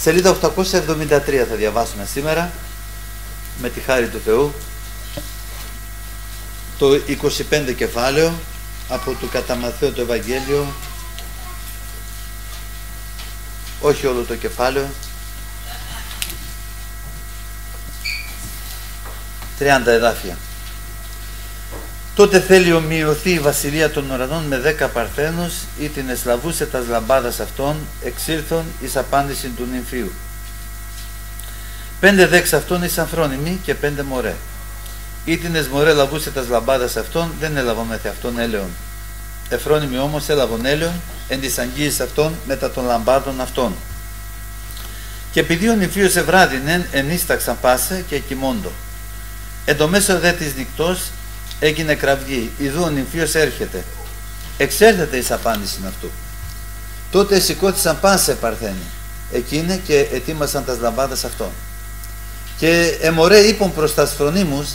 Σελίδα 873 θα διαβάσουμε σήμερα με τη χάρη του Θεού. Το 25 κεφάλαιο από το καταμαθαίο το Ευαγγέλιο. Όχι όλο το κεφάλαιο. 30 εδάφια Τότε θέλει ομοιωθεί η βασιλεία των ουρανών με δέκα παρθένους ή την εσλαβούσε τας λαμπάδας αυτών εξήλθον εις απάντηση του νυμφίου. Πέντε δέξ αυτών εις αφρόνιμοι και πέντε μωρέ. Ή την εσμωρέ λαβούσε τας λαμπάδας αυτών δεν έλαβαν μεθ' αυτών έλεον. Εφρόνιμοι όμως έλαβαν έλεον εν της αγγείας αυτών μετά των λαμπάδων αυτών. Και επειδή ο νυμφίος ευράδινεν ενίσταξαν πάσε και κοιμώντο. Εν το μέσο δε της νυχτός έγινε κραυγή, ιδού ο νυμφίος έρχεται. Εξέρχεται εις απάντηση αυτού. Τότε σηκώθησαν πάσε παρθένοι, εκείνε και ετοίμασαν τας λαμπάδες αυτών. Και εμωρέ είπαν προς τας σφρονίμους,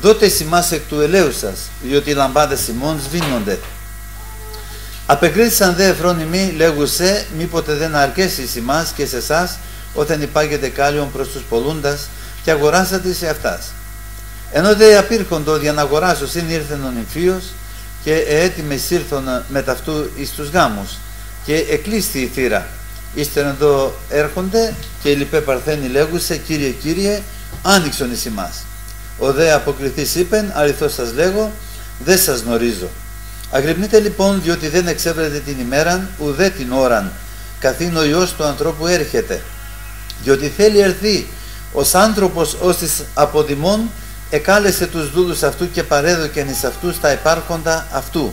δότε σημάς εκ του ελαίου σας, διότι οι λαμπάδες ημών σβήνονται. Απεκρίθησαν δε εφρόνιμοι, λέγουσε, μήποτε δεν αρκέσει εις ημάς και σε εσάς όταν υπάγεται κάλιον προς τους πολλούντας και αγοράσατε σε αυτάς. Ενώ δε απήρχοντο για να αγοράσω συν ήρθεν ο νυμφίος και έτοιμες ήρθον με ταυτού εις τους γάμους και εκλείστη η θύρα. Ύστερον εδώ έρχονται και η λοιπέ παρθένη λέγουσε Κύριε Κύριε άνοιξον εις ημάς. Ο δε αποκριθής είπεν αληθώς σας λέγω δεν σας γνωρίζω. Αγρυπνείτε λοιπόν διότι δεν εξέβρετε την ημέραν ουδέ την ώραν καθήν ο Υιός του ανθρώπου έρχεται. Διότι θέλει ερθεί ως άνθρωπος ως της αποδημών εκάλεσε τους δούλους αυτού και παρέδοκεν εις αυτούς τα υπάρχοντα αυτού.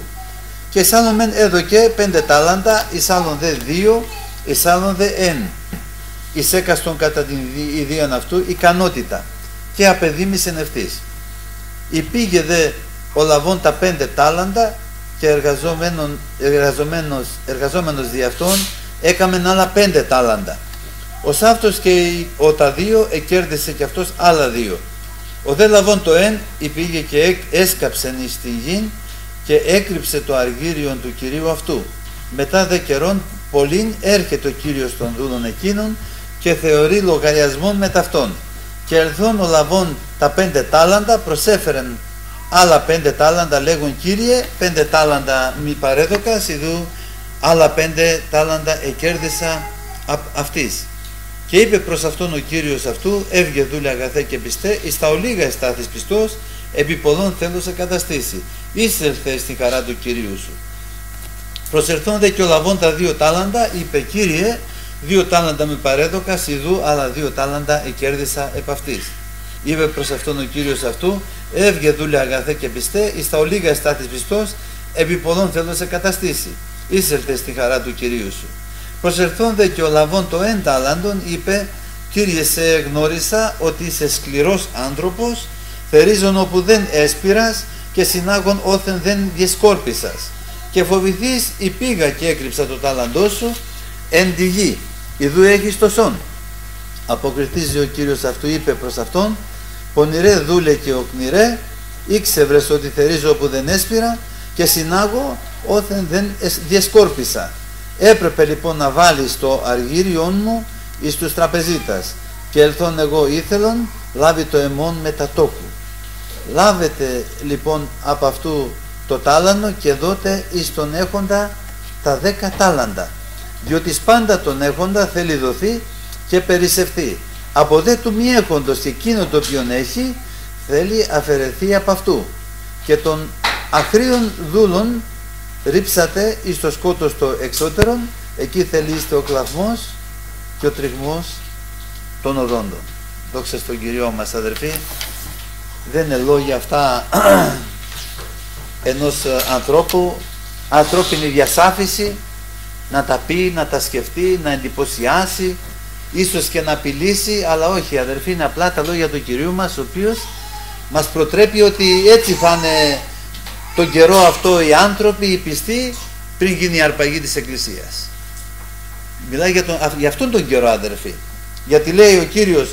Και εις άλλον μεν έδωκε πέντε τάλαντα, εις άλλον δε δύο, εις άλλον δε εν. Εις έκαστον κατά την ιδίαν αυτού ικανότητα και απεδίμησεν ευθύς. Υπήγε δε ο λαβών τα πέντε τάλαντα και εργαζόμενος, εργαζόμενος δι' αυτόν έκαμεν άλλα πέντε τάλαντα. Ο Σάφτος και ο τα δύο εκέρδισε και αυτός άλλα δύο. Ο δε λαβών το εν υπήγε και έσκαψεν εις την γη και έκρυψε το αργύριον του Κυρίου αυτού. Μετά δε καιρών πολλήν έρχεται ο Κύριος των δούλων εκείνων και θεωρεί λογαριασμόν με ταυτόν. Και ερθών ο λαβών τα πέντε τάλαντα προσέφερεν άλλα πέντε τάλαντα λέγουν Κύριε πέντε τάλαντα μη παρέδοκα ειδού άλλα πέντε τάλαντα εκέρδισα αυτής. Και είπε προς αυτόν ο Κύριος αυτού, έβγε δούλε αγαθέ και πιστέ, εις τα ολίγα εστάθης πιστός, επί πολλών θέλω σε καταστήσει. Ήσελθε στην χαρά του Κυρίου σου. Προσερθόνται και ο λαβών τα δύο τάλαντα, είπε Κύριε, δύο τάλαντα με παρέδοκα, σιδού, άλλα δύο τάλαντα εκέρδισα επ' αυτής. Είπε προς αυτόν ο Κύριος αυτού, έβγε δούλε αγαθέ και πιστέ, εις τα ολίγα εστάθης πιστός, επί πολλών θέλω σε καταστήσει. Ήσελθε στην χαρά του Κυρίου σου. Προσερθόνται και ο Λαβών το εν τάλαντον είπε «Κύριε σε γνώρισα ότι είσαι σκληρός άνθρωπος, θερίζον όπου δεν έσπηρας και συνάγων όθεν δεν διεσκόρπισας. Και φοβηθείς υπήγα και έκρυψα το τάλαντό σου εν τη γη, ιδού έχεις το σόν». Αποκριθίζει ο Κύριος αυτού είπε προς αυτόν «Πονηρέ δούλε και οκνηρέ, ήξευρες ότι θερίζω όπου δεν έσπηρα και συνάγω όθεν δεν διεσκόρπισα». Έπρεπε λοιπόν να βάλεις το αργύριον μου εις τους τραπεζίτας και ελθόν εγώ ήθελον λάβει το εμόν μετατόκου. Λάβετε λοιπόν από αυτού το τάλανο και δότε εις τον έχοντα τα δέκα τάλαντα διότι πάντα τον έχοντα θέλει δοθεί και περισσευθεί. Από δε του μη έχοντος εκείνο το οποίο έχει θέλει αφαιρεθεί από αυτού και των αχρίων δούλων ρίψατε εις το σκότος το εξώτερον, εκεί θελείστε ο κλαθμός και ο τριγμός των οδόντων. Δόξα στον Κυριό μας αδερφοί, δεν είναι λόγια αυτά ενός ε, ανθρώπου, ανθρώπινη διασάφηση, να τα πει, να τα σκεφτεί, να εντυπωσιάσει, ίσως και να απειλήσει, αλλά όχι αδερφοί, είναι απλά τα λόγια του Κυρίου μας, ο οποίος μας προτρέπει ότι έτσι θα είναι τον καιρό αυτό οι άνθρωποι, οι πιστοί, πριν γίνει η αρπαγή της Εκκλησίας. Μιλάει για, τον, για αυτόν τον καιρό αδερφοί. Γιατί λέει ο Κύριος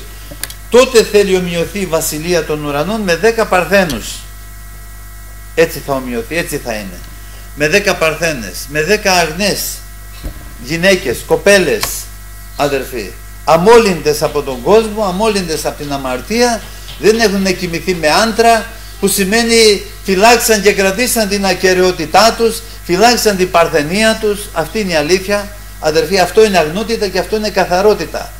τότε θέλει ομοιωθεί η βασιλεία των ουρανών με δέκα παρθένους. Έτσι θα ομοιωθεί, έτσι θα είναι. Με δέκα παρθένες, με δέκα αγνές γυναίκες, κοπέλες, αδερφοί. αμόλυντες από τον κόσμο, αμόλυντες από την αμαρτία, δεν έχουν κοιμηθεί με άντρα, που σημαίνει φυλάξαν και κρατήσαν την ακαιρεότητά τους, φυλάξαν την παρθενία τους, αυτή είναι η αλήθεια. Αδερφοί, αυτό είναι αγνότητα και αυτό είναι καθαρότητα.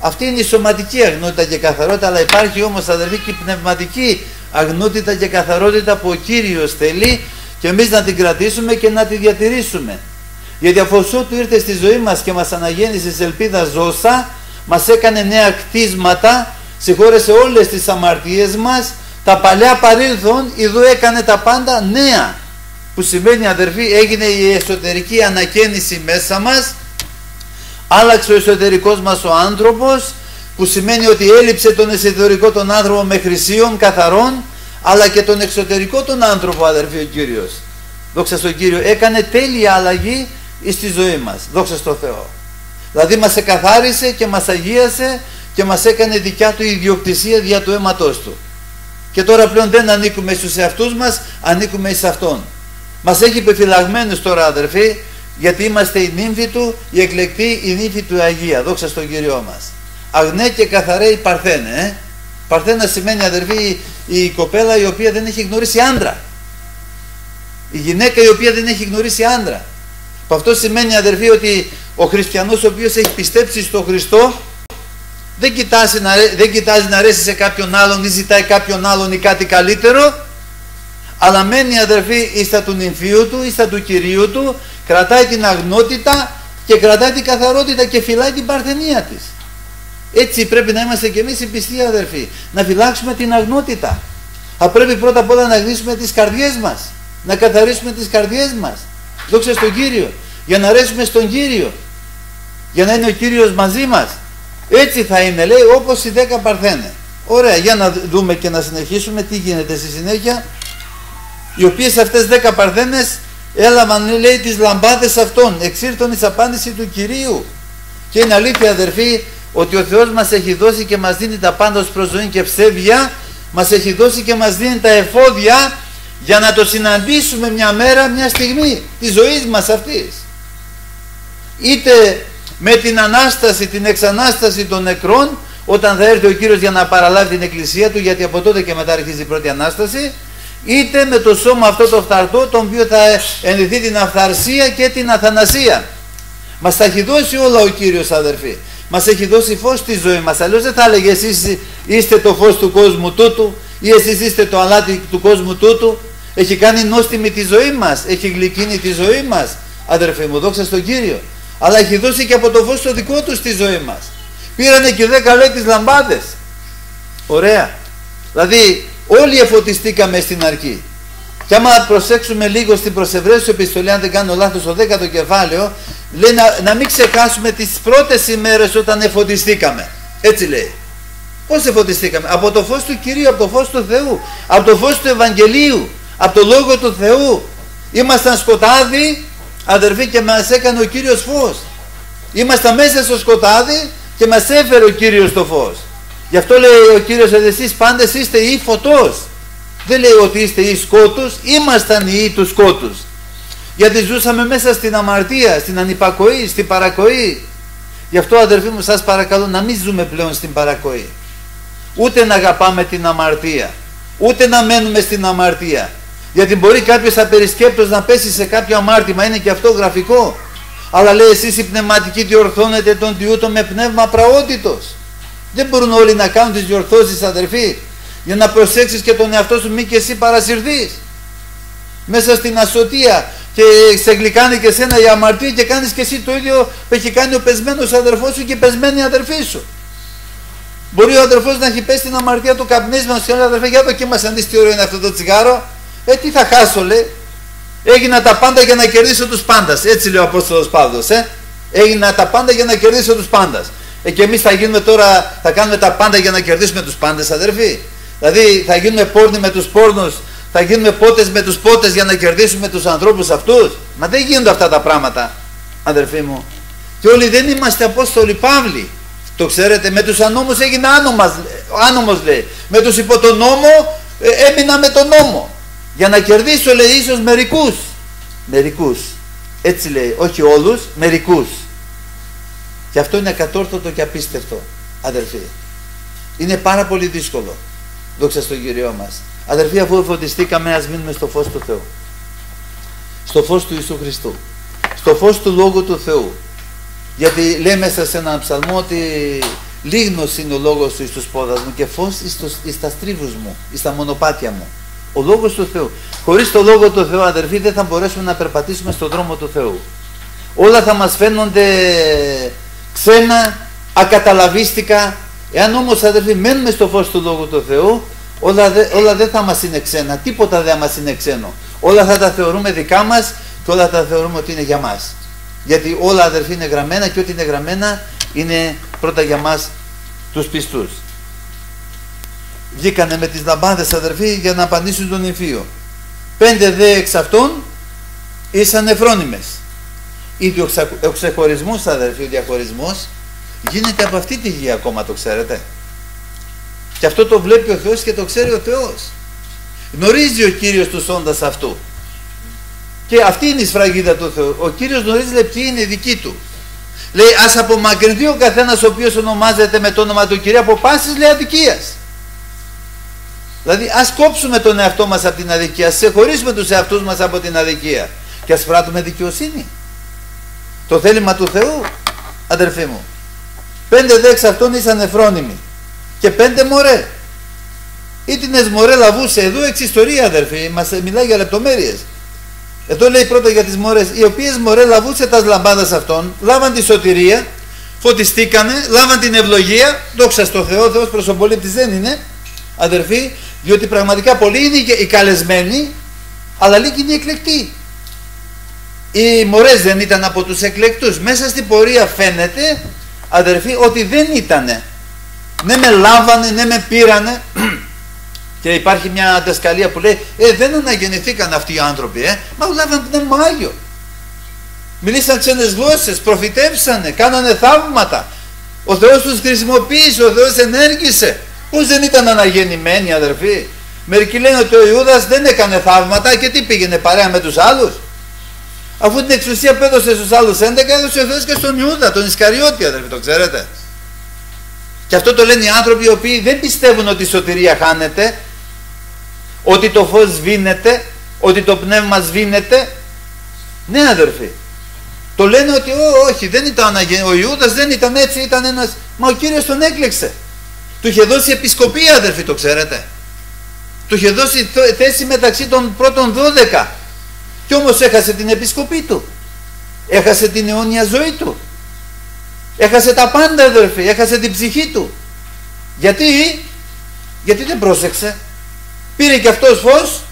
Αυτή είναι η σωματική αγνότητα και καθαρότητα, αλλά υπάρχει όμως αδερφοί και η πνευματική αγνότητα και καθαρότητα που ο Κύριος θέλει και εμείς να την κρατήσουμε και να τη διατηρήσουμε. Γιατί αφού του ήρθε στη ζωή μας και μας αναγέννησε σε ελπίδα ζώσα, μας έκανε νέα κτίσματα, συγχώρεσε όλες τις αμαρτίες μας, τα παλιά παρήλθον, ειδού έκανε τα πάντα νέα. Που σημαίνει αδερφοί, έγινε η εσωτερική ανακαίνιση μέσα μας, άλλαξε ο εσωτερικός μας ο άνθρωπος, που σημαίνει ότι έλειψε τον εσωτερικό τον άνθρωπο με χρυσίων, καθαρών, αλλά και τον εξωτερικό τον άνθρωπο αδερφοί ο Κύριος. Δόξα στον Κύριο, έκανε τέλεια αλλαγή στη ζωή μας. Δόξα στον Θεό. Δηλαδή μας εκαθάρισε και μας αγίασε και μας έκανε δικιά του ιδιοκτησία δια του αίματός του. Και τώρα πλέον δεν ανήκουμε στους εαυτούς μας, ανήκουμε εις Αυτόν. Μας έχει επιφυλαγμένους τώρα αδερφοί, γιατί είμαστε η νύμφη του, η εκλεκτή, η νύμφη του Αγία. Δόξα στον Κύριό μας. Αγνέ και καθαρέ η Παρθένε. Ε; Παρθένα σημαίνει αδερφή η κοπέλα η οποία δεν έχει γνωρίσει άντρα. Η γυναίκα η οποία δεν έχει γνωρίσει άντρα. Που αυτό σημαίνει αδερφοί ότι ο χριστιανός ο οποίος έχει πιστέψει στο Χριστό δεν κοιτάζει, να, δεν κοιτάζει να αρέσει σε κάποιον άλλον ή ζητάει κάποιον άλλον ή κάτι καλύτερο αλλά μένει αδερφή ίστα του νυμφίου του, ίστα του Κυρίου του κρατάει την αγνότητα και κρατάει την καθαρότητα και φυλάει την παρθενία της. Έτσι πρέπει να είμαστε και εμείς οι πιστοί αδερφοί. Να φυλάξουμε την αγνότητα. Θα πρέπει πρώτα απ' όλα να γνήσουμε τις καρδιές μας. Να καθαρίσουμε τις καρδιές μας. Δόξα στον Κύριο. Για να αρέσουμε στον Κύριο. Για να είναι ο Κύριος μαζί μας. Έτσι θα είναι λέει όπως οι δέκα παρθένε. Ωραία για να δούμε και να συνεχίσουμε τι γίνεται στη συνέχεια. Οι οποίες αυτές δέκα παρθένες έλαβαν λέει τις λαμπάδες αυτών. Εξήρθον εις απάντηση του Κυρίου. Και είναι αλήθεια αδερφοί ότι ο Θεός μας έχει δώσει και μας δίνει τα πάντα ως προσζωή και ψεύδια, μας έχει δώσει και μας δίνει τα εφόδια για να το συναντήσουμε μια μέρα, μια στιγμή της ζωής μας αυτής. Είτε με την Ανάσταση, την εξανάσταση των νεκρών, όταν θα έρθει ο Κύριος για να παραλάβει την Εκκλησία Του, γιατί από τότε και μετά αρχίζει η πρώτη Ανάσταση, είτε με το σώμα αυτό το φθαρτό, τον οποίο θα ενδυθεί την αυθαρσία και την αθανασία. Μας τα έχει δώσει όλα ο Κύριος αδερφοί μας έχει δώσει φως στη ζωή μας. Αλλιώς δεν θα έλεγε εσείς είστε το φως του κόσμου τούτου ή εσείς είστε το αλάτι του κόσμου τούτου. Έχει κάνει νόστιμη τη ζωή μας, έχει γλυκύνει τη ζωή μας. Αδερφέ μου, δόξα στον Κύριο. Αλλά έχει δώσει και από το φως το δικό του στη ζωή μας. Πήρανε και δέκα λέει τις λαμπάδες. Ωραία. Δηλαδή όλοι εφωτιστήκαμε στην αρχή. Και άμα προσέξουμε λίγο στην προσευρέση επιστολή, αν δεν κάνω λάθος, στο 10ο κεφάλαιο, λέει να, να μην ξεχάσουμε τις πρώτες ημέρες όταν εφωτιστήκαμε. Έτσι λέει. Πώς εφωτιστήκαμε; Από το φως του Κυρίου, από το φως του Θεού, από το φως του Ευαγγελίου, από το Λόγο του Θεού. Ήμασταν σκοτάδι, αδερφοί, και μας έκανε ο Κύριος φως. Ήμασταν μέσα στο σκοτάδι και μας έφερε ο Κύριος το φως. Γι' αυτό λέει ο Κύριος ότι εσείς πάντες είστε ή φωτός. Δεν λέει ότι είστε οι σκότους, ήμασταν οι τους σκότους. Γιατί ζούσαμε μέσα στην αμαρτία, στην ανυπακοή, στην παρακοή. Γι' αυτό αδερφοί μου σας παρακαλώ να μην ζούμε πλέον στην παρακοή. Ούτε να αγαπάμε την αμαρτία. Ούτε να μένουμε στην αμαρτία. Γιατί μπορεί κάποιος απερισκέπτος να πέσει σε κάποιο αμάρτημα, είναι και αυτό γραφικό. Αλλά λέει εσείς οι πνευματικοί διορθώνετε τον Τιούτο με πνεύμα πραότητος. Δεν μπορούν όλοι να κάνουν τις διορθώσεις αδερφοί για να προσέξεις και τον εαυτό σου μη και εσύ παρασυρθείς μέσα στην ασωτεία και σε γλυκάνει και σένα η αμαρτία και κάνεις και εσύ το ίδιο που έχει κάνει ο πεσμένος αδερφός σου και η πεσμένη αδερφή σου μπορεί ο αδερφός να έχει πέσει την αμαρτία του καπνίσματος και λέει αδερφέ για το μας αν δεις τι ωραίο είναι αυτό το τσιγάρο ε τι θα χάσω λέει έγινα τα πάντα για να κερδίσω τους πάντας έτσι λέει ο Απόστολος Παύλος ε; έγινα τα πάντα για να κερδίσω τους πάντας ε, και εμείς θα γίνουμε τώρα, θα κάνουμε τα πάντα για να κερδίσουμε τους πάντες αδερφοί. Δηλαδή θα γίνουμε πόρνοι με τους πόρνους, θα γίνουμε πότες με τους πότες για να κερδίσουμε τους ανθρώπους αυτούς. Μα δεν γίνονται αυτά τα πράγματα, αδερφοί μου. Και όλοι δεν είμαστε Απόστολοι Παύλοι. Το ξέρετε, με τους ανώμους έγινε άνομος, άνομος λέει. Με τους υπό τον νόμο ε, έμεινα με τον νόμο. Για να κερδίσω λέει ίσως μερικούς. Μερικούς. Έτσι λέει, όχι όλους, μερικούς. Και αυτό είναι ακατόρθωτο και απίστευτο, αδερφοί. Είναι πάρα πολύ δύσκολο. Δόξα στον Κύριό μας. Αδερφοί, αφού φωτιστήκαμε, ας μείνουμε στο φως του Θεού. Στο φως του Ιησού Χριστού. Στο φως του Λόγου του Θεού. Γιατί λέει μέσα σε έναν ψαλμό ότι λίγνος είναι ο λόγος του εις τους πόδας μου και φως εις, τους, εις τα στρίβους μου, εις τα μονοπάτια μου. Ο λόγος του Θεού. Χωρίς το λόγο του Θεού αδερφοί δεν θα μπορέσουμε να περπατήσουμε στον δρόμο του Θεού. Όλα θα μας φαίνονται ξένα, ακαταλαβίστικα. Εάν όμως αδερφοί μένουμε στο φως του Λόγου του Θεού, όλα, δε, όλα δεν θα μας είναι ξένα, τίποτα δεν μας είναι ξένο. Όλα θα τα θεωρούμε δικά μας και όλα θα θεωρούμε ότι είναι για μας. Γιατί όλα αδερφοί είναι γραμμένα και ό,τι είναι γραμμένα είναι πρώτα για μας τους πιστούς. Βγήκανε με τις λαμπάδες αδερφοί για να απαντήσουν τον Ιφίο. Πέντε δε εξ αυτών ήσαν εφρόνιμες ο ξεχωρισμός αδερφοί, ο διαχωρισμός γίνεται από αυτή τη γη ακόμα το ξέρετε. Και αυτό το βλέπει ο Θεός και το ξέρει ο Θεός. Γνωρίζει ο Κύριος του όντας αυτού. Και αυτή είναι η σφραγίδα του Θεού. Ο Κύριος γνωρίζει λέει ποιοι είναι οι δικοί του. Λέει ας απομακρυνθεί ο καθένας ο οποίος ονομάζεται με το όνομα του Κυρίου από πάσης λέει αδικίας. Δηλαδή ας κόψουμε τον εαυτό μας από την αδικία, ας ξεχωρίσουμε τους εαυτούς μας από την αδικία και ας πράττουμε δικαιοσύνη. Το θέλημα του Θεού αδερφοί μου. Πέντε δε εξ αυτών ήσαν εφρόνιμοι και πέντε μωρέ. Ήτινες μωρέ λαβούσε εδώ εξ ιστορία αδερφοί μας μιλάει για λεπτομέρειες. Εδώ λέει πρώτα για τις μωρές οι οποίες μωρέ λαβούσε τα λαμπάδας αυτών λάβαν τη σωτηρία φωτιστήκανε, λάβαν την ευλογία. Δόξα στο Θεό, ο Θεός προσωπολίτης δεν είναι αδερφοί διότι πραγματικά πολλοί είναι οι καλεσμένοι αλλά λίγοι είναι οι εκλεκτοί. Οι μωρές δεν ήταν από τους εκλεκτούς. Μέσα στην πορεία φαίνεται αδερφοί ότι δεν ήτανε. Ναι με λάβανε, ναι με πήρανε. Και υπάρχει μια δασκαλία που λέει ε δεν αναγεννηθήκαν αυτοί οι άνθρωποι ε. Μα λάβαν πνεύμα Άγιο μιλήσαν ξένες γλώσσες, προφητεύσανε, κάνανε θαύματα. Ο Θεός τους χρησιμοποίησε, ο Θεός ενέργησε πως δεν ήταν αναγεννημένοι αδερφοί; Μερικοί λένε ότι ο Ιούδας δεν έκανε θαύματα και τι πήγαινε παρέα με τους άλλους; Αφού την εξουσία που έδωσε στους άλλους 11 έδωσε ο Θεός και στον Ιούδα, τον Ισκαριώτη αδερφοί, το ξέρετε. Και αυτό το λένε οι άνθρωποι οι οποίοι δεν πιστεύουν ότι η σωτηρία χάνεται, ότι το φως σβήνεται, ότι το πνεύμα σβήνεται. Ναι αδερφοί. Το λένε ότι όχι δεν ήταν ο Ιούδας δεν ήταν έτσι, ήταν ένας, μα ο Κύριος τον έκλεξε. Του είχε δώσει επισκοπία αδερφοί, το ξέρετε. Του είχε δώσει θέση μεταξύ των πρώτων 12 κι όμως έχασε την επισκοπή του. Έχασε την αιώνια ζωή του. Έχασε τα πάντα αδερφοί, έχασε την ψυχή του. Γιατί, γιατί δεν πρόσεξε. Πήρε και αυτός φως,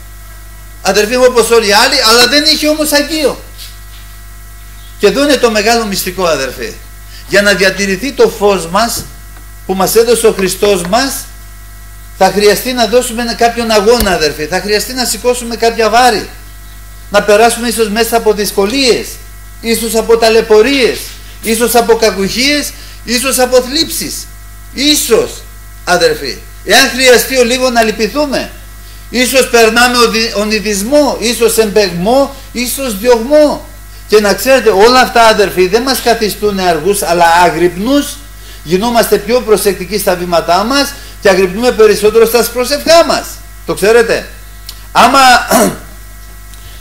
αδερφοί μου όπως όλοι οι άλλοι, αλλά δεν είχε όμως αγγείο. Και εδώ είναι το μεγάλο μυστικό αδερφοί. Για να διατηρηθεί το φως μας που μας έδωσε ο Χριστός μας θα χρειαστεί να δώσουμε κάποιον αγώνα αδερφοί, θα χρειαστεί να σηκώσουμε κάποια βάρη να περάσουμε ίσως μέσα από δυσκολίες, ίσως από ταλαιπωρίες, ίσως από κακουχίες, ίσως από θλίψεις. Ίσως, αδερφοί, εάν χρειαστεί ο λίγο να λυπηθούμε, ίσως περνάμε ονειδισμό, ίσως εμπεγμό, ίσως διωγμό. Και να ξέρετε όλα αυτά αδερφοί δεν μας καθιστούν αργούς αλλά αγρυπνούς, γινόμαστε πιο προσεκτικοί στα βήματά μας και αγρυπνούμε περισσότερο στα προσευχά μας. Το ξέρετε. Άμα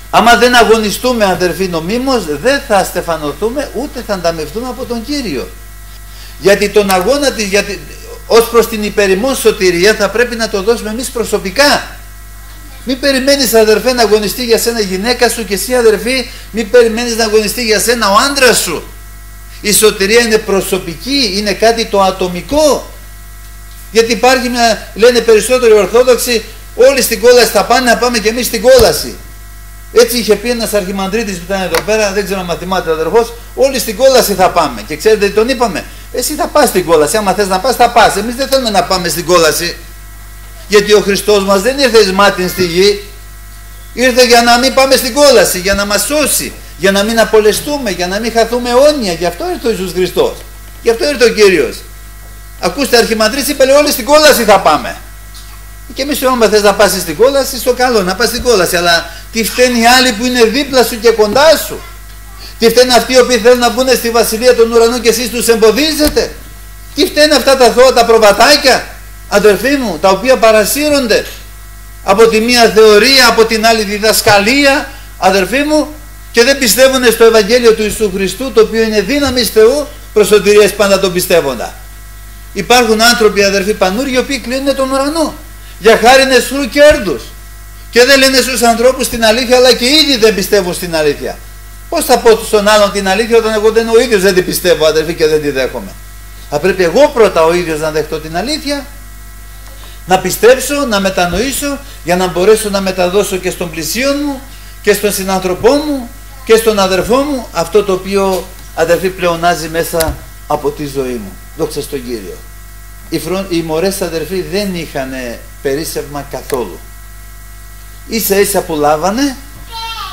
Άμα δεν αγωνιστούμε αδερφοί νομίμως δεν θα στεφανωθούμε ούτε θα ανταμευτούμε από τον Κύριο. Γιατί τον αγώνα της, γιατί, ως προς την υπερημό σωτηρία θα πρέπει να το δώσουμε εμείς προσωπικά. Μην περιμένεις αδερφέ να αγωνιστεί για σένα η γυναίκα σου και εσύ αδερφή μην περιμένεις να αγωνιστεί για σένα ο άντρας σου. Η σωτηρία είναι προσωπική, είναι κάτι το ατομικό. Γιατί υπάρχει μια, λένε περισσότεροι Ορθόδοξοι, όλοι στην κόλαση θα πάνε να πάμε και εμείς στην κόλαση. Έτσι είχε πει ένας αρχιμανδρίτη που ήταν εδώ πέρα, δεν ξέρω αν θυμάται ο αδερφός, όλοι στην κόλαση θα πάμε. Και ξέρετε τι τον είπαμε, εσύ θα πας στην κόλαση. Άμα θες να πας, θα πας. Εμείς δεν θέλουμε να πάμε στην κόλαση. Γιατί ο Χριστός μας δεν ήρθε εις μάτιν στη γη. Ήρθε για να μην πάμε στην κόλαση, για να μας σώσει, για να μην απολεστούμε, για να μην χαθούμε αιώνια. Γι' αυτό ήρθε ο Ιησούς Χριστός. Γι' αυτό ήρθε ο κύριος. Ακούστε, αρχιμαντρή είπε, όλοι στην κόλαση θα πάμε. Και εμείς όμως θες να πας στην κόλαση, στο καλό να πας στην κόλαση. Αλλά τι φταίνει οι άλλοι που είναι δίπλα σου και κοντά σου; Τι φταίνουν αυτοί οι οποίοι θέλουν να μπουν στη βασιλεία των ουρανών και εσείς τους εμποδίζετε; Τι φταίνουν αυτά τα θώα, τα προβατάκια, αδερφοί μου, τα οποία παρασύρονται από τη μία θεωρία, από την άλλη διδασκαλία, αδερφοί μου, και δεν πιστεύουν στο Ευαγγέλιο του Ιησού Χριστού, το οποίο είναι δύναμη Θεού προς σωτηρίας πάντα τον πιστεύοντα. Υπάρχουν άνθρωποι αδερφοί πανούργοι οι οποίοι κλείνουν τον ουρανό για χάρη νεσρού κέρδους και δεν λένε στους ανθρώπους την αλήθεια αλλά και ήδη δεν πιστεύουν στην αλήθεια. Πώς θα πω στον άλλον την αλήθεια όταν εγώ δεν ο ίδιος δεν την πιστεύω αδερφοί και δεν τη δέχομαι. Θα πρέπει εγώ πρώτα ο ίδιος να δεχτώ την αλήθεια, να πιστέψω, να μετανοήσω για να μπορέσω να μεταδώσω και στον πλησίον μου και στον συνάνθρωπό μου και στον αδερφό μου αυτό το οποίο αδερφοί πλεονάζει μέσα από τη ζωή μου. Δόξα στον Κύριο. Οι, φρον, οι μωρές αδερφοί δεν είχαν περίσσευμα καθόλου. Ίσα ίσα που λάβανε,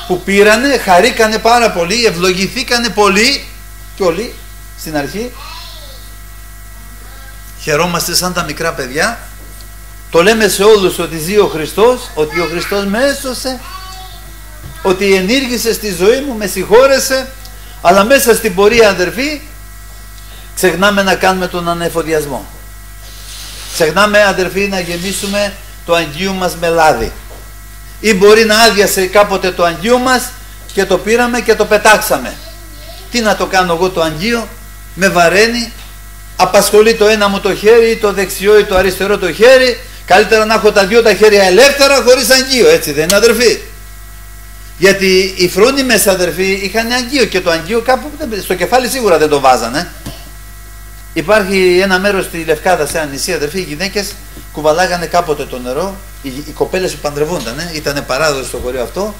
που πήρανε, χαρήκανε πάρα πολύ, ευλογηθήκανε πολύ και όλοι στην αρχή. Χαιρόμαστε σαν τα μικρά παιδιά. Το λέμε σε όλους ότι ζει ο Χριστός, ότι ο Χριστός με έσωσε, ότι ενήργησε στη ζωή μου, με συγχώρεσε, αλλά μέσα στην πορεία αδερφοί ξεχνάμε να κάνουμε τον ανεφοδιασμό. Ξεχνάμε αδερφοί να γεμίσουμε το αγγείο μας με λάδι. Ή μπορεί να άδειασε κάποτε το αγγείο μας και το πήραμε και το πετάξαμε. Τι να το κάνω εγώ το αγγείο, με βαραίνει, απασχολεί το ένα μου το χέρι ή το δεξιό ή το αριστερό το χέρι, καλύτερα να έχω τα δυο τα χέρια ελεύθερα χωρίς αγγείο, έτσι δεν είναι αδερφοί. Γιατί οι φρόνιμες αδερφοί είχαν αγγείο και το αγγείο κάπου στο κεφάλι σίγουρα δεν το βάζανε. Υπάρχει ένα μέρος στη Λευκάδα σε ένα νησί, αδερφοί, οι γυναίκες κουβαλάγανε κάποτε το νερό, οι, οι κοπέλες που παντρευόνταν, ε, ήταν παράδοση στο χωρίο αυτό.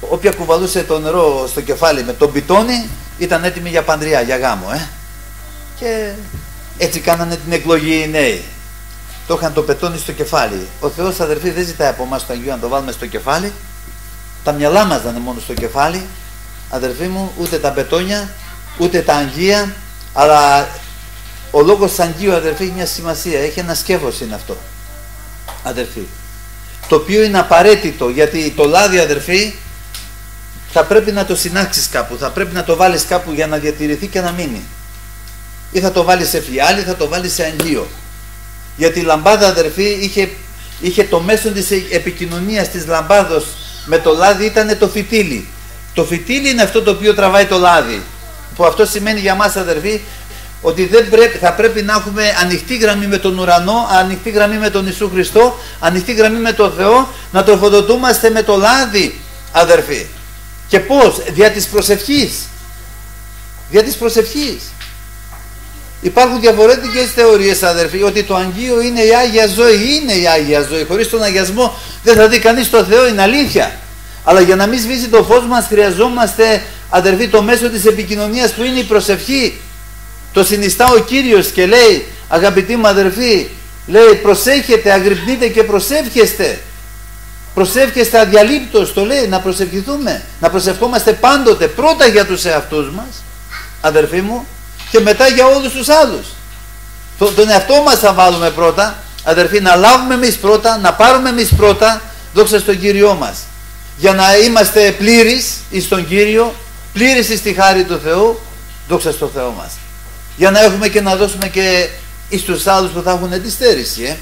Όποια κουβαλούσε το νερό στο κεφάλι με τον πιτόνι ήταν έτοιμη για παντριά, για γάμο. Ε. Και έτσι κάνανε την εκλογή οι νέοι. Το είχαν το πετόνι στο κεφάλι. Ο Θεός, αδερφοί, δεν ζητάει από εμάς το Αγίου να το βάλουμε στο κεφάλι. Τα μυαλά μας δεν είναι μόνο στο κεφάλι, αδερφοί μου, ούτε τα πετόνια, ούτε τα αγγεία, αλλά ο λόγος Αγγείου αδερφοί έχει μια σημασία, έχει ένα σκεύος είναι αυτό. Αδερφοί. Το οποίο είναι απαραίτητο γιατί το λάδι αδερφοί θα πρέπει να το συνάξεις κάπου, θα πρέπει να το βάλεις κάπου για να διατηρηθεί και να μείνει. Ή θα το βάλεις σε φιάλι, θα το βάλεις σε αγγείο. Γιατί η λαμπάδα αδερφοί είχε, είχε το μέσο της επικοινωνίας της λαμπάδος με το λάδι ήταν το φυτίλι. Το φυτίλι είναι αυτό το οποίο τραβάει το λάδι. Που αυτό σημαίνει για μας αδερφοί ότι δεν πρέπει, θα πρέπει να έχουμε ανοιχτή γραμμή με τον ουρανό, ανοιχτή γραμμή με τον Ιησού Χριστό, ανοιχτή γραμμή με τον Θεό, να τροφοδοτούμαστε με το λάδι, αδερφοί. Και πώς, δια της προσευχής. Δια της προσευχής. Υπάρχουν διαφορετικές θεωρίες αδερφοί, ότι το Αγγείο είναι η Άγια Ζωή, είναι η Άγια Ζωή. Χωρίς τον αγιασμό δεν θα δει κανείς το Θεό, είναι αλήθεια. Αλλά για να μην σβήσει το φως μας χρειαζόμαστε αδερφοί το μέσο της επικοινωνίας που είναι η προσευχή. Το συνιστά ο Κύριος και λέει αγαπητοί μου αδερφοί λέει προσέχετε, αγρυπνείτε και προσεύχεστε. Προσεύχεστε αδιαλείπτως το λέει να προσευχηθούμε, να προσευχόμαστε πάντοτε πρώτα για τους εαυτούς μας αδερφοί μου και μετά για όλους τους άλλους. Το, τον εαυτό μας θα βάλουμε πρώτα αδερφοί να λάβουμε εμείς πρώτα, να πάρουμε εμείς πρώτα δόξα στον Κύριό μας για να είμαστε πλήρεις εις τον Κύριο, πλήρεις εις τη χάρη του Θεού, δόξα στον Θεό μας για να έχουμε και να δώσουμε και εις τους άλλους που θα έχουν αντιστέρηση ε.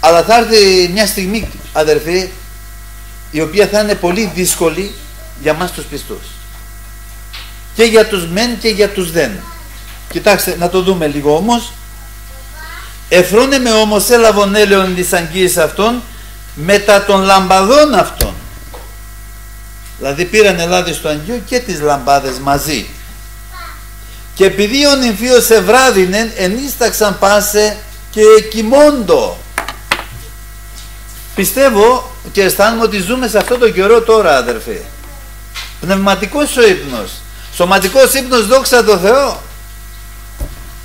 αλλά θα έρθει μια στιγμή αδερφοί η οποία θα είναι πολύ δύσκολη για μας τους πιστούς και για τους μεν και για τους δεν κοιτάξτε να το δούμε λίγο όμως εφρόνε με όμως έλαβον έλεον της αγγείας αυτών μετά των λαμπαδών αυτών δηλαδή πήραν ελάδι στο αγγείο και τις λαμπάδες μαζί και επειδή ο νυμφίος σε βράδυνεν ενίσταξαν πάσε και κοιμώντο. Πιστεύω και αισθάνομαι ότι ζούμε σε αυτό το καιρό τώρα αδερφοί. Πνευματικός ο ύπνος. Σωματικός ύπνος δόξα τω Θεώ.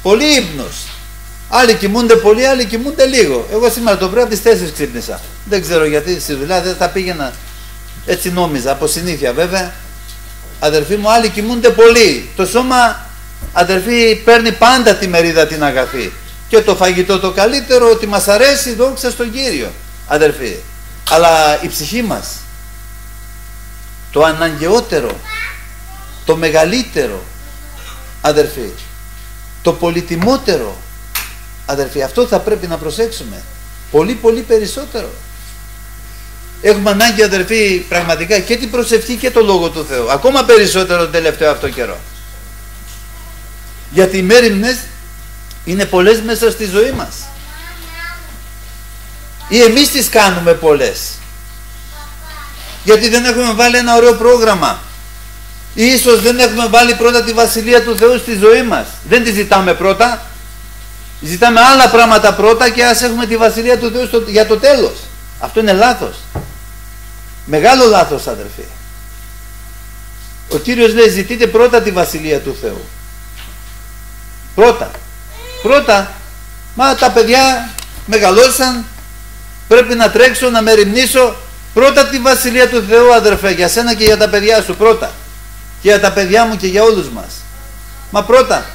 Πολύ ύπνος. Άλλοι κοιμούνται πολύ, άλλοι κοιμούνται λίγο. Εγώ σήμερα το πρωί από τις 4 ξύπνησα. Δεν ξέρω γιατί στη δουλειά δεν θα πήγαινα. Έτσι νόμιζα, από συνήθεια βέβαια. Αδερφοί μου, άλλοι κοιμούνται πολύ. Το σώμα αδερφοί παίρνει πάντα τη μερίδα την αγαθή και το φαγητό το καλύτερο ότι μας αρέσει δόξα στον Κύριο αδερφοί αλλά η ψυχή μας το αναγκαιότερο το μεγαλύτερο αδερφοί, το πολυτιμότερο αδερφοί, αυτό θα πρέπει να προσέξουμε πολύ πολύ περισσότερο. Έχουμε ανάγκη αδερφοί πραγματικά και την προσευχή και το Λόγο του Θεού. Ακόμα περισσότερο τον τελευταίο αυτό καιρό. Γιατί οι μέρημνες είναι πολλές μέσα στη ζωή μας. Ή εμείς τις κάνουμε πολλές. Γιατί δεν έχουμε βάλει ένα ωραίο πρόγραμμα. Ή ίσως δεν έχουμε βάλει πρώτα τη Βασιλεία του Θεού στη ζωή μας. Δεν τη ζητάμε πρώτα. Ζητάμε άλλα πράγματα πρώτα και ας έχουμε τη Βασιλεία του Θεού για το τέλος. Αυτό είναι λάθος. Μεγάλο λάθος αδερφοί. Ο Κύριος λέει ζητείτε πρώτα τη Βασιλεία του Θεού. Πρώτα. Πρώτα. Μα τα παιδιά μεγαλώσαν. Πρέπει να τρέξω να με ρημνήσω. Πρώτα τη Βασιλεία του Θεού αδερφέ. Για σένα και για τα παιδιά σου πρώτα. Και για τα παιδιά μου και για όλους μας. Μα πρώτα.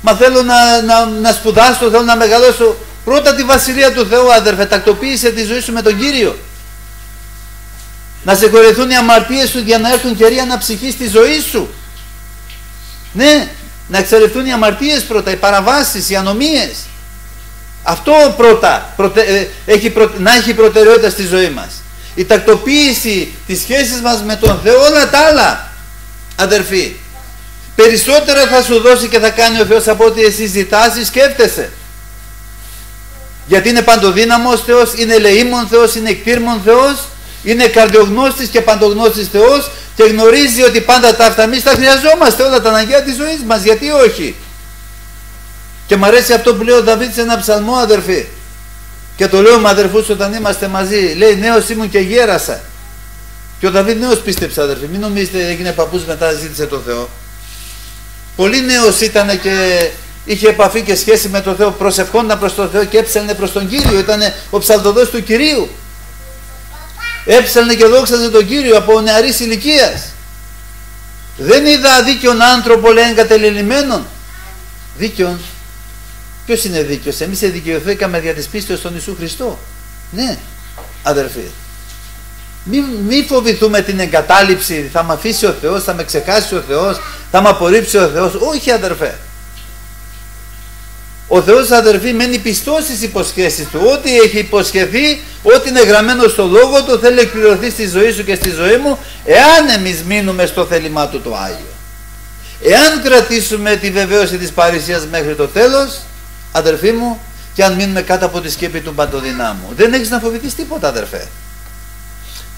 Μα θέλω να, να, να σπουδάσω, θέλω να μεγαλώσω. Πρώτα τη Βασιλεία του Θεού αδερφέ. Τακτοποίησε τη ζωή σου με τον Κύριο να σε κορεθούν οι αμαρτίες σου για να έρθουν καιροί αναψυχής στη ζωή σου. Ναι, να εξαιρεθούν οι αμαρτίες πρώτα, οι παραβάσεις, οι ανομίες. Αυτό πρώτα ε, έχει να έχει προτεραιότητα στη ζωή μας. Η τακτοποίηση της σχέσης μας με τον Θεό, όλα τα άλλα, αδερφοί. Περισσότερα θα σου δώσει και θα κάνει ο Θεός από ό,τι εσύ ζητάς ή σκέφτεσαι. Γιατί είναι παντοδύναμος Θεός, είναι ελεήμων Θεός, είναι εκτήρμων Θεός είναι καρδιογνώστης και παντογνώστης Θεός και γνωρίζει ότι πάντα τα αυτά εμείς τα χρειαζόμαστε όλα τα αναγκαία της ζωής μας γιατί όχι και μου αρέσει αυτό που λέει ο Δαβίδ σε ένα ψαλμό αδερφοί και το λέω με αδερφούς όταν είμαστε μαζί λέει νέος ήμουν και γέρασα και ο Δαβίδ νέος πίστεψε αδερφοί μην νομίζετε έγινε παππούς μετά ζήτησε το Θεό πολύ νέος ήταν και είχε επαφή και σχέση με το Θεό προσευχόντα προς το Θεό και έψελνε προς τον Κύριο ήταν ο ψαλτοδός του Κυρίου έψαλνε και δόξαζε τον Κύριο από νεαρής ηλικίας. Δεν είδα αδίκαιον άνθρωπο λέει εγκατελελειμμένον. Δίκαιον. Ποιος είναι δίκαιος, εμείς δικαιωθήκαμε δια της πίστεως στον Ιησού Χριστό. Ναι, αδερφοί. Μην μη φοβηθούμε την εγκατάλειψη, θα με αφήσει ο Θεός, θα με ξεχάσει ο Θεός, θα με απορρίψει ο Θεός. Όχι αδερφέ. Ο Θεός αδερφοί μένει πιστός στις υποσχέσεις Του. Ό,τι έχει υποσχεθεί, ό,τι είναι γραμμένο στο Λόγο Του θέλει εκπληρωθεί στη ζωή σου και στη ζωή μου εάν εμείς μείνουμε στο θέλημά Του το Άγιο. Εάν κρατήσουμε τη βεβαίωση της παρησίας μέχρι το τέλος, αδερφοί μου, και αν μείνουμε κάτω από τη σκέπη του παντοδυνάμου, δεν έχεις να φοβηθείς τίποτα αδερφέ.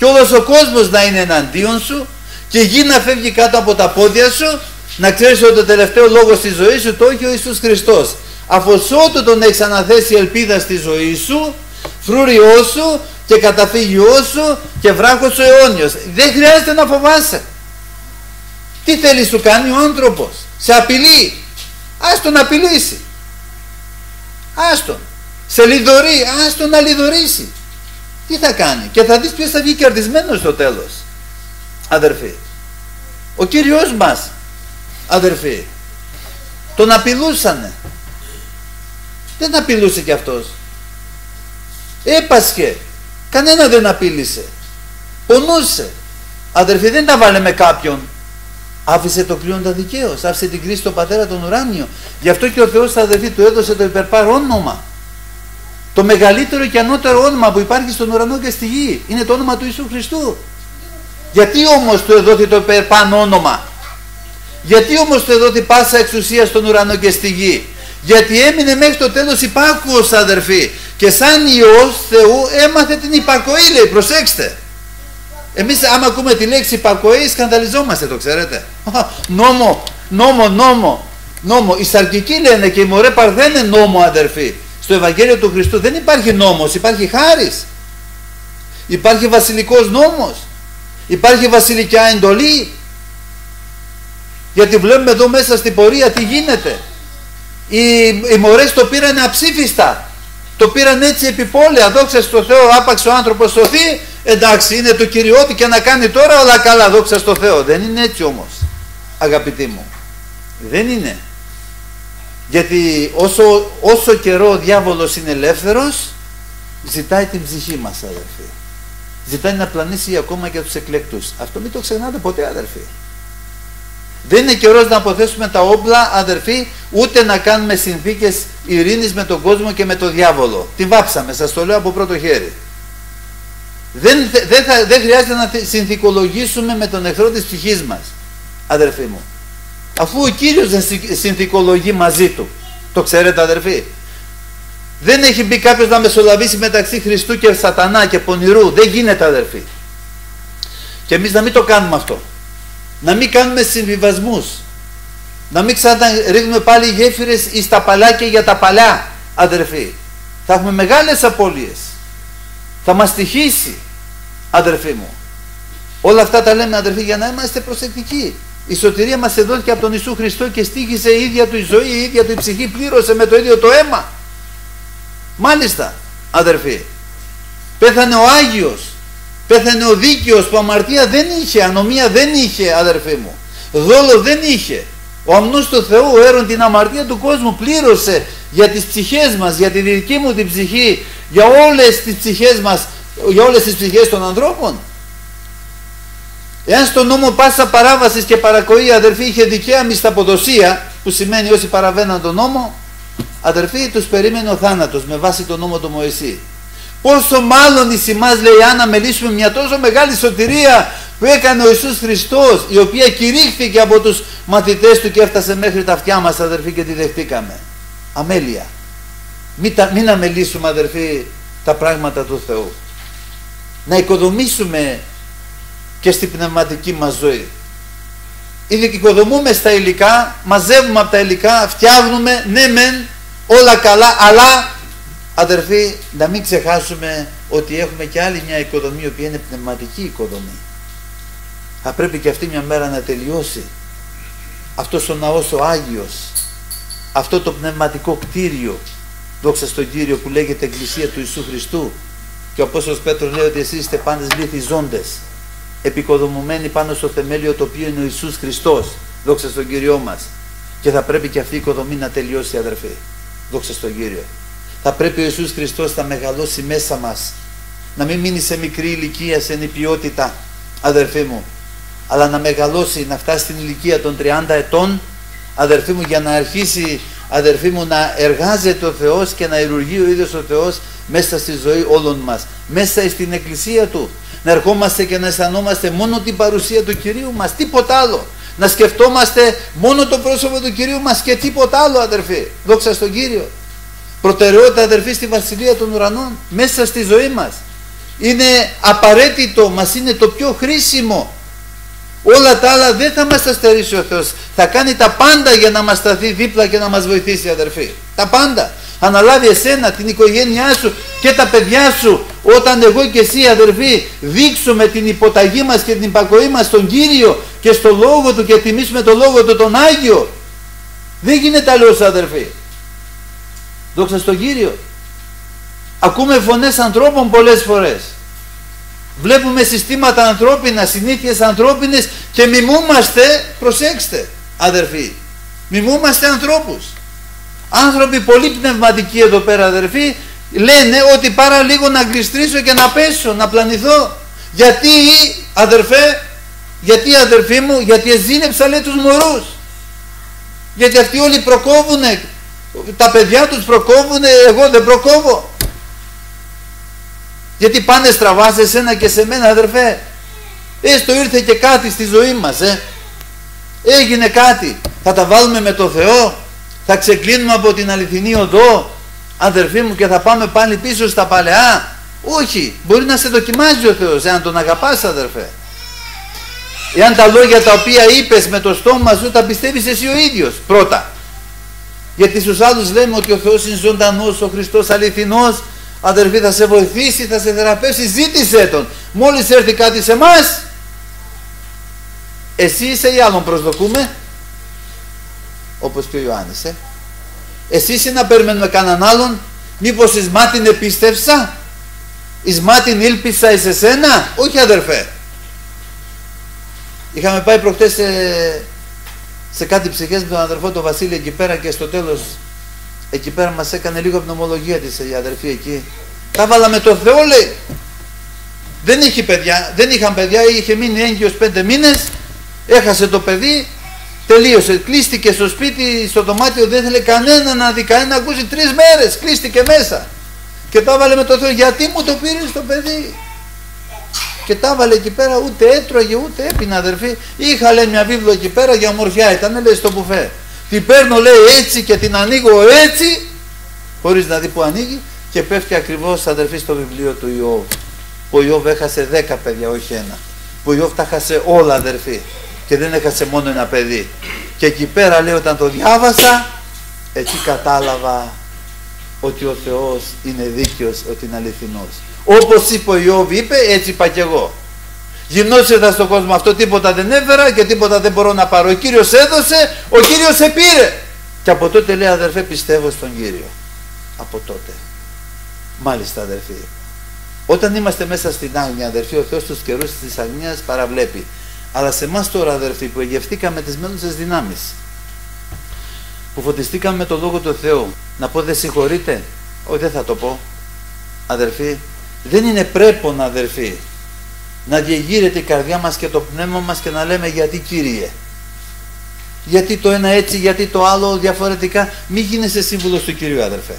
Και όλος ο κόσμος να είναι εναντίον σου και η γη να φεύγει κάτω από τα πόδια σου, να ξέρεις ότι το τελευταίο λόγο στη ζωή σου το έχει ο Ιησούς Χριστός αφοσότου τον έχεις αναθέσει ελπίδα στη ζωή σου, φρούριό σου και καταφύγιό σου και βράχος σου αιώνιος. Δεν χρειάζεται να φοβάσαι. Τι θέλεις σου κάνει ο άνθρωπος. Σε απειλεί. Άστον να απειλήσει. Άστον. Σε λιδωρεί. Άστον να λιδωρήσει. Τι θα κάνει. Και θα δεις ποιος θα βγει κερδισμένος στο τέλος. Αδερφοί. Ο Κύριος μας. Αδερφοί. Τον απειλούσανε. Δεν απειλούσε κι αυτός. Έπασχε. Κανένα δεν απείλησε. Πονούσε. Αδερφοί δεν τα βάλε με κάποιον. Άφησε το κλείοντα δικαίω. Άφησε την κρίση στον πατέρα τον ουράνιο. Γι' αυτό και ο Θεός στα αδερφή του έδωσε το υπερπάρ όνομα. Το μεγαλύτερο και ανώτερο όνομα που υπάρχει στον ουρανό και στη γη. Είναι το όνομα του Ιησού Χριστού. Γιατί όμως του εδόθη το υπερπάν όνομα; Γιατί όμως του εδόθη πάσα εξουσία στον ουρανό και στη γη; Γιατί έμεινε μέχρι το τέλος υπάκουος αδερφοί και σαν Υιός Θεού έμαθε την υπακοή λέει προσέξτε εμείς άμα ακούμε τη λέξη υπακοή σκανδαλιζόμαστε το ξέρετε νόμο, νόμο, νόμο νόμο, οι σαρκικοί λένε και οι μωρέ παρθένε νόμο αδερφοί στο Ευαγγέλιο του Χριστού δεν υπάρχει νόμος, υπάρχει χάρις. Υπάρχει βασιλικός νόμος. Υπάρχει βασιλικιά εντολή. Γιατί βλέπουμε εδώ μέσα στην πορεία τι γίνεται. Οι, οι μορές το πήραν αψήφιστα. Το πήραν έτσι επιπόλαια. Δόξα στο Θεό άπαξ ο άνθρωπος σωθεί. Εντάξει είναι το κυριότι και να κάνει τώρα όλα καλά δόξα στο Θεό. Δεν είναι έτσι όμως αγαπητοί μου. Δεν είναι γιατί όσο, όσο καιρό ο διάβολος είναι ελεύθερος ζητάει την ψυχή μας αδερφοί ζητάει να πλανήσει ακόμα και τους εκλεκτούς αυτό μην το ξεχνάτε ποτέ αδερφοί Δεν είναι καιρός να αποθέσουμε τα όπλα, αδερφοί, ούτε να κάνουμε συνθήκες ειρήνης με τον κόσμο και με τον διάβολο. Την βάψαμε, σας το λέω από πρώτο χέρι. Δεν, δεν, θα, δεν χρειάζεται να συνθηκολογήσουμε με τον εχθρό της ψυχής μας, αδερφοί μου. Αφού ο Κύριος δεν συνθηκολογεί μαζί του. Το ξέρετε αδερφοί. Δεν έχει μπει κάποιος να μεσολαβήσει μεταξύ Χριστού και σατανά και πονηρού. Δεν γίνεται αδερφοί. Και εμείς να μην το κάνουμε αυτό. Να μην κάνουμε συμβιβασμούς. Να μην ξαναρίχνουμε πάλι γέφυρες εις τα παλάκια για τα παλιά αδερφοί. Θα έχουμε μεγάλες απώλειες. Θα μας τυχήσει αδερφοί μου. Όλα αυτά τα λέμε αδερφοί για να είμαστε προσεκτικοί. Η σωτηρία μας εδόθηκε από τον Ιησού Χριστό και στήχησε η ίδια του η ζωή, η ίδια του η ψυχή πλήρωσε με το ίδιο το αίμα. Μάλιστα αδερφοί. Πέθανε ο Άγιος Πέθανε ο δίκαιος που αμαρτία δεν είχε, ανομία δεν είχε αδερφοί μου. Δόλο δεν είχε. Ο αμνούς του Θεού έρων την αμαρτία του κόσμου πλήρωσε για τις ψυχές μας, για τη δική μου την ψυχή, για όλες τις ψυχές μας, για όλες τις ψυχές των ανθρώπων. Εάν στον νόμο πάσα παράβασης και παρακοή αδερφοί είχε δικαία μισθαποδοσία, που σημαίνει όσοι παραβαίναν τον νόμο, αδερφοί τους περίμενε ο θάνατος με βάση τον νόμο του Μωυσή. Πόσο μάλλον εις εμάς λέει αν αμελήσουμε μια τόσο μεγάλη σωτηρία που έκανε ο Ιησούς Χριστός η οποία κηρύχθηκε από τους μαθητές του και έφτασε μέχρι τα αυτιά μας αδερφοί και τη δεχτήκαμε. Αμέλεια. Μην, τα, μην αμελήσουμε αδερφοί τα πράγματα του Θεού. Να οικοδομήσουμε και στην πνευματική μας ζωή. Ήδη οικοδομούμε στα υλικά, μαζεύουμε από τα υλικά, φτιάχνουμε, ναι μεν, όλα καλά, αλλά Αδερφοί, να μην ξεχάσουμε ότι έχουμε και άλλη μια οικοδομή, η οποία είναι πνευματική οικοδομή. Θα πρέπει και αυτή μια μέρα να τελειώσει. Αυτός ο ναός ο Άγιος, αυτό το πνευματικό κτίριο, δόξα στον Κύριο που λέγεται Εκκλησία του Ιησού Χριστού και ο Απόστολος Πέτρος λέει ότι εσείς είστε πάντες λύθοι ζώντες, επικοδομημένοι πάνω στο θεμέλιο το οποίο είναι ο Ιησούς Χριστός, δόξα στον Κύριό μας. Και θα πρέπει και αυτή η οικοδομή να τελειώσει αδερφοί, δόξα στον Κύριο θα πρέπει ο Ιησούς Χριστός να μεγαλώσει μέσα μας. Να μην μείνει σε μικρή ηλικία, σε νηπιότητα, αδερφοί μου. Αλλά να μεγαλώσει, να φτάσει στην ηλικία των 30 ετών, αδερφοί μου, για να αρχίσει, αδερφοί μου, να εργάζεται ο Θεός και να ηρουργεί ο ίδιος ο Θεός μέσα στη ζωή όλων μας. Μέσα στην Εκκλησία Του. Να ερχόμαστε και να αισθανόμαστε μόνο την παρουσία του Κυρίου μας, τίποτα άλλο. Να σκεφτόμαστε μόνο το πρόσωπο του Κυρίου μας και τίποτα άλλο αδερφοί. Δόξα στον Κύριο προτεραιότητα αδερφοί στη Βασιλεία των Ουρανών μέσα στη ζωή μας. Είναι απαραίτητο, μας είναι το πιο χρήσιμο. Όλα τα άλλα δεν θα μας τα στερήσει ο Θεός. Θα κάνει τα πάντα για να μας σταθεί δίπλα και να μας βοηθήσει αδερφοί. Τα πάντα. Αναλάβει εσένα, την οικογένειά σου και τα παιδιά σου όταν εγώ και εσύ αδερφοί δείξουμε την υποταγή μας και την υπακοή μας στον Κύριο και στο Λόγο Του και τιμήσουμε το Λόγο Του τον Άγιο. Δεν γίνεται αλλιώς αδερφοί. Δόξα στον Κύριο. Ακούμε φωνές ανθρώπων πολλές φορές. Βλέπουμε συστήματα ανθρώπινας, συνήθειες ανθρώπινες και μιμούμαστε, προσέξτε αδερφοί, μιμούμαστε ανθρώπους. Άνθρωποι πολύ πνευματικοί εδώ πέρα αδερφοί λένε ότι πάρα λίγο να γλιστρήσω και να πέσω, να πλανηθώ. Γιατί αδερφέ, γιατί αδερφοί μου, γιατί εζήνεψα λέει τους μωρούς. Γιατί αυτοί όλοι προκόβουνε τα παιδιά τους προκόβουνε, εγώ δεν προκόβω. Γιατί πάνε στραβά σε σένα και σε μένα αδερφέ. Έστω ήρθε και κάτι στη ζωή μας ε. Έγινε κάτι. Θα τα βάλουμε με το Θεό. Θα ξεκλίνουμε από την αληθινή οδό. Αδερφοί μου και θα πάμε πάλι πίσω στα παλαιά; Όχι. Μπορεί να σε δοκιμάζει ο Θεός εάν τον αγαπάς αδερφέ. Εάν τα λόγια τα οποία είπες με το στόμα σου τα πιστεύεις εσύ ο ίδιος πρώτα. Γιατί στους άλλους λέμε ότι ο Θεός είναι ζωντανός, ο Χριστός αληθινός, αδερφοί θα σε βοηθήσει, θα σε θεραπεύσει, ζήτησέ Τον. Μόλις έρθει κάτι σε εμάς, εσύ είσαι ή άλλον προσδοκούμε, όπως και ο Ιωάννης, ε. Εσύ είσαι να περιμένουμε κανέναν άλλον, μήπως εις μάτιν επίστευσα, εις μάτιν ήλπισα εις εσένα, όχι αδερφέ. Είχαμε πάει προχτές σε σε κάτι ψυχές με τον αδερφό τον Βασίλη εκεί πέρα και στο τέλος εκεί πέρα μας έκανε λίγο πνομολογία της η αδερφή εκεί. Τα βάλαμε το Θεό λέει. Δεν είχε παιδιά, δεν είχαν παιδιά, είχε μείνει έγκυος πέντε μήνες, έχασε το παιδί Τελείωσε. Κλείστηκε στο σπίτι, στο δωμάτιο, δεν ήθελε κανένα να δει, κανένα να ακούσει τρεις μέρες. Κλείστηκε μέσα. Και τα έβαλε με το Θεό. Γιατί μου το πήρες το παιδί; Και τα έβαλε εκεί πέρα, ούτε έτρωγε ούτε έπινε αδερφή. Είχα λέει μια βίβλο εκεί πέρα για ομορφιά ήταν, λέει στο μπουφέ. Την παίρνω λέει έτσι και την ανοίγω έτσι, χωρίς να δει που ανοίγει και πέφτει ακριβώς αδερφή στο βιβλίο του Ιώβ. Που ο Ιώβ έχασε δέκα παιδιά, όχι ένα. Που ο Ιώβ τα χάσε όλα αδερφή και δεν έχασε μόνο ένα παιδί. Και εκεί πέρα λέει όταν το διάβασα, εκεί κατάλαβα ότι ο Θεός είναι δίκαιος, ότι είναι αληθινός. Όπως είπε ο Ιώβ είπε, έτσι είπα και εγώ. Γινώσαι στον κόσμο αυτό, τίποτα δεν έφερα και τίποτα δεν μπορώ να πάρω. Ο Κύριος έδωσε, ο Κύριος επήρε. Και από τότε λέει αδερφέ πιστεύω στον Κύριο. Από τότε. Μάλιστα αδερφοί. Όταν είμαστε μέσα στην άγνοια αδερφοί, ο Θεός τους καιρούς της αγνίας παραβλέπει. Αλλά σε εμάς τώρα αδερφοί που εγευτήκαμε τις μένουσες δυνάμεις, που φωτιστήκαμε με το Λόγο του Θεού, να πω δεν συγχωρείτε, όχι δεν θα το πω, αδερφοί, δεν είναι πρέπον αδερφοί, να διεγείρεται η καρδιά μας και το πνεύμα μας και να λέμε γιατί Κύριε. Γιατί το ένα έτσι, γιατί το άλλο διαφορετικά. Μη γίνεσαι σύμβουλος του Κυρίου αδερφέ.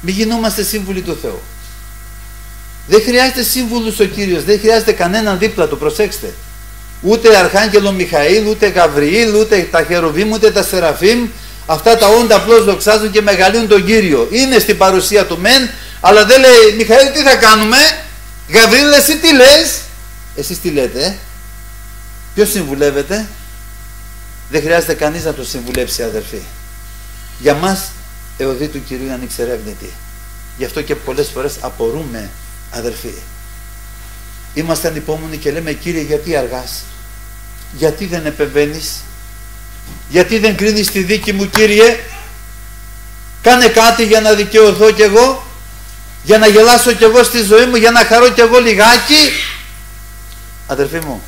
Μη γινόμαστε σύμβουλοι του Θεού. Δεν χρειάζεται σύμβουλος ο Κύριος, δεν χρειάζεται κανέναν δίπλα του, προσέξτε ούτε Αρχάγγελο Μιχαήλ, ούτε Γαβριήλ, ούτε τα Χεροβίμ, ούτε τα Σεραφείμ, αυτά τα όντα απλώς δοξάζουν και μεγαλύνουν τον Κύριο. Είναι στην παρουσία του μεν, αλλά δεν λέει Μιχαήλ τι θα κάνουμε, Γαβριήλ εσύ τι λες, εσείς τι λέτε, ε; ποιος συμβουλεύεται, δεν χρειάζεται κανείς να το συμβουλέψει αδερφοί. Για μας εωδή του Κυρίου είναι ανεξερεύνητη. Γι' αυτό και πολλές φορές απορούμε αδερφοί. Είμαστε ανυπόμονοι και λέμε Κύριε γιατί αργάς, γιατί δεν επεμβαίνεις, γιατί δεν κρίνεις τη δίκη μου Κύριε, κάνε κάτι για να δικαιωθώ κι εγώ, για να γελάσω κι εγώ στη ζωή μου, για να χαρώ κι εγώ λιγάκι. Αδερφοί μου,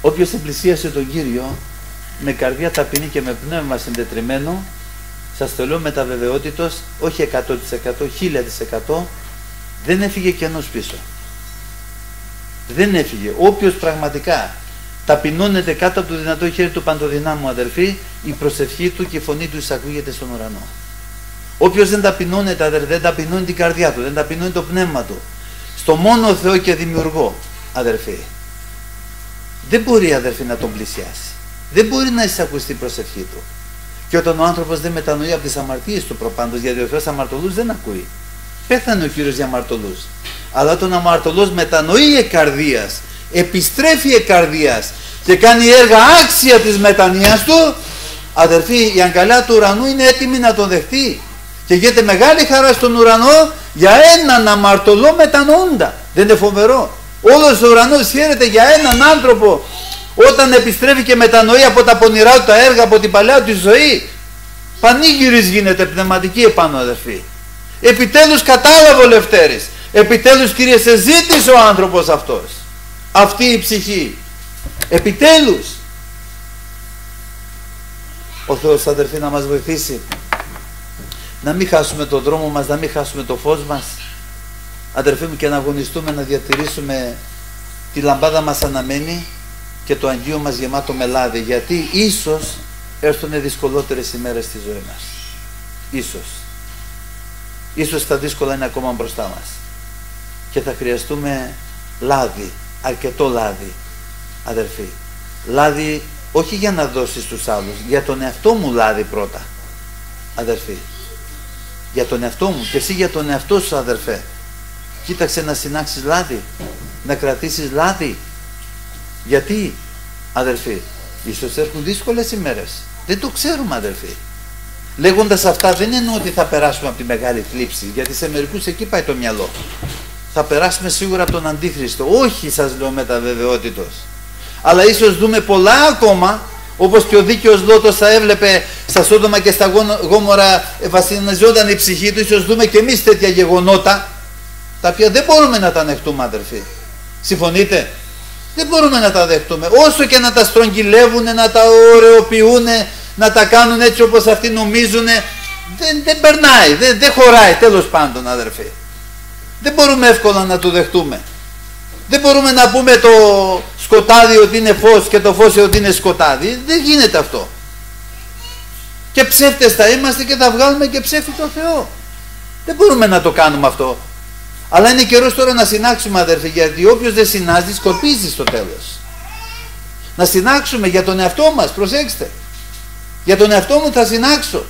όποιος εμπλησίασε τον Κύριο με καρδιά ταπεινή και με πνεύμα συντετριμένο, σας το λέω με τα βεβαιότητος, όχι 100%, 1000% δεν έφυγε κενός πίσω δεν έφυγε. Όποιος πραγματικά ταπεινώνεται κάτω από το δυνατό χέρι του παντοδυνάμου αδερφή, η προσευχή του και η φωνή του εισακούγεται στον ουρανό. Όποιος δεν ταπεινώνεται αδερφή, δεν ταπεινώνει την καρδιά του, δεν ταπεινώνει το πνεύμα του, στο μόνο Θεό και δημιουργό αδερφή, δεν μπορεί αδερφή να τον πλησιάσει. Δεν μπορεί να εισακουστεί η προσευχή του. Και όταν ο άνθρωπος δεν μετανοεί από τις αμαρτίες του προπάντως, γιατί ο Θεός αμαρτωλούς δεν ακούει. Πέθανε ο Κύριος για αμαρτωλούς αλλά τον αμαρτωλός μετανοεί εκ καρδίας, επιστρέφει εκ καρδίας και κάνει έργα άξια της μετανοίας του, αδερφοί η αγκαλιά του ουρανού είναι έτοιμη να τον δεχτεί και γίνεται μεγάλη χαρά στον ουρανό για έναν αμαρτωλό μετανοούντα. Δεν είναι φοβερό. Όλος ο ουρανός χαίρεται για έναν άνθρωπο όταν επιστρέφει και μετανοεί από τα πονηρά του τα έργα, από την παλιά του ζωή. Πανήγυρης γίνεται πνευματική επάνω αδερφοί. Επιτέλους κατάλαβε ο Λευτέρης. Επιτέλους Κύριε σε ζήτησε ο άνθρωπος αυτός. Αυτή η ψυχή. Επιτέλους. Ο Θεός αδερφοί να μας βοηθήσει να μην χάσουμε τον δρόμο μας, να μην χάσουμε το φως μας. Αδερφοί μου και να αγωνιστούμε να διατηρήσουμε τη λαμπάδα μας αναμένη και το αγγείο μας γεμάτο με λάδι γιατί ίσως έρθουν δυσκολότερες ημέρες στη ζωή μας. Ίσως. Ίσως τα δύσκολα είναι ακόμα μπροστά μας και θα χρειαστούμε λάδι, αρκετό λάδι, αδερφοί. Λάδι όχι για να δώσεις στους άλλους, για τον εαυτό μου λάδι πρώτα, αδερφοί. Για τον εαυτό μου και εσύ για τον εαυτό σου αδερφέ. Κοίταξε να συνάξεις λάδι, να κρατήσεις λάδι. Γιατί, αδερφοί, ίσως έρχουν δύσκολες ημέρες. Δεν το ξέρουμε αδερφοί. Λέγοντας αυτά δεν εννοώ ότι θα περάσουμε από τη μεγάλη θλίψη, γιατί σε μερικούς εκεί πάει το μυαλό θα περάσουμε σίγουρα από τον Αντίχριστο. Όχι σας λέω με τα βεβαιότητος. Αλλά ίσως δούμε πολλά ακόμα όπως και ο δίκαιος Λότος θα έβλεπε στα Σόδομα και στα Γόμορα βασιλιζόταν η ψυχή του ίσως δούμε και εμείς τέτοια γεγονότα τα οποία δεν μπορούμε να τα ανεχτούμε αδερφοί. Συμφωνείτε; Δεν μπορούμε να τα δεχτούμε. Όσο και να τα στρογγυλεύουν, να τα ωρεοποιούν, να τα κάνουν έτσι όπως αυτοί νομίζουν, δεν, δεν περνάει, δεν, δεν χωράει τέλος πάντων αδερφοί. Δεν μπορούμε εύκολα να το δεχτούμε. Δεν μπορούμε να πούμε το σκοτάδι ότι είναι φως και το φως ότι είναι σκοτάδι. Δεν γίνεται αυτό. Και ψεύτες θα είμαστε και θα βγάλουμε και ψεύτη το Θεό. Δεν μπορούμε να το κάνουμε αυτό. Αλλά είναι καιρός τώρα να συνάξουμε αδερφοί γιατί όποιος δεν συνάζει σκορπίζει στο τέλος. Να συνάξουμε για τον εαυτό μας, προσέξτε. Για τον εαυτό μου θα συνάξω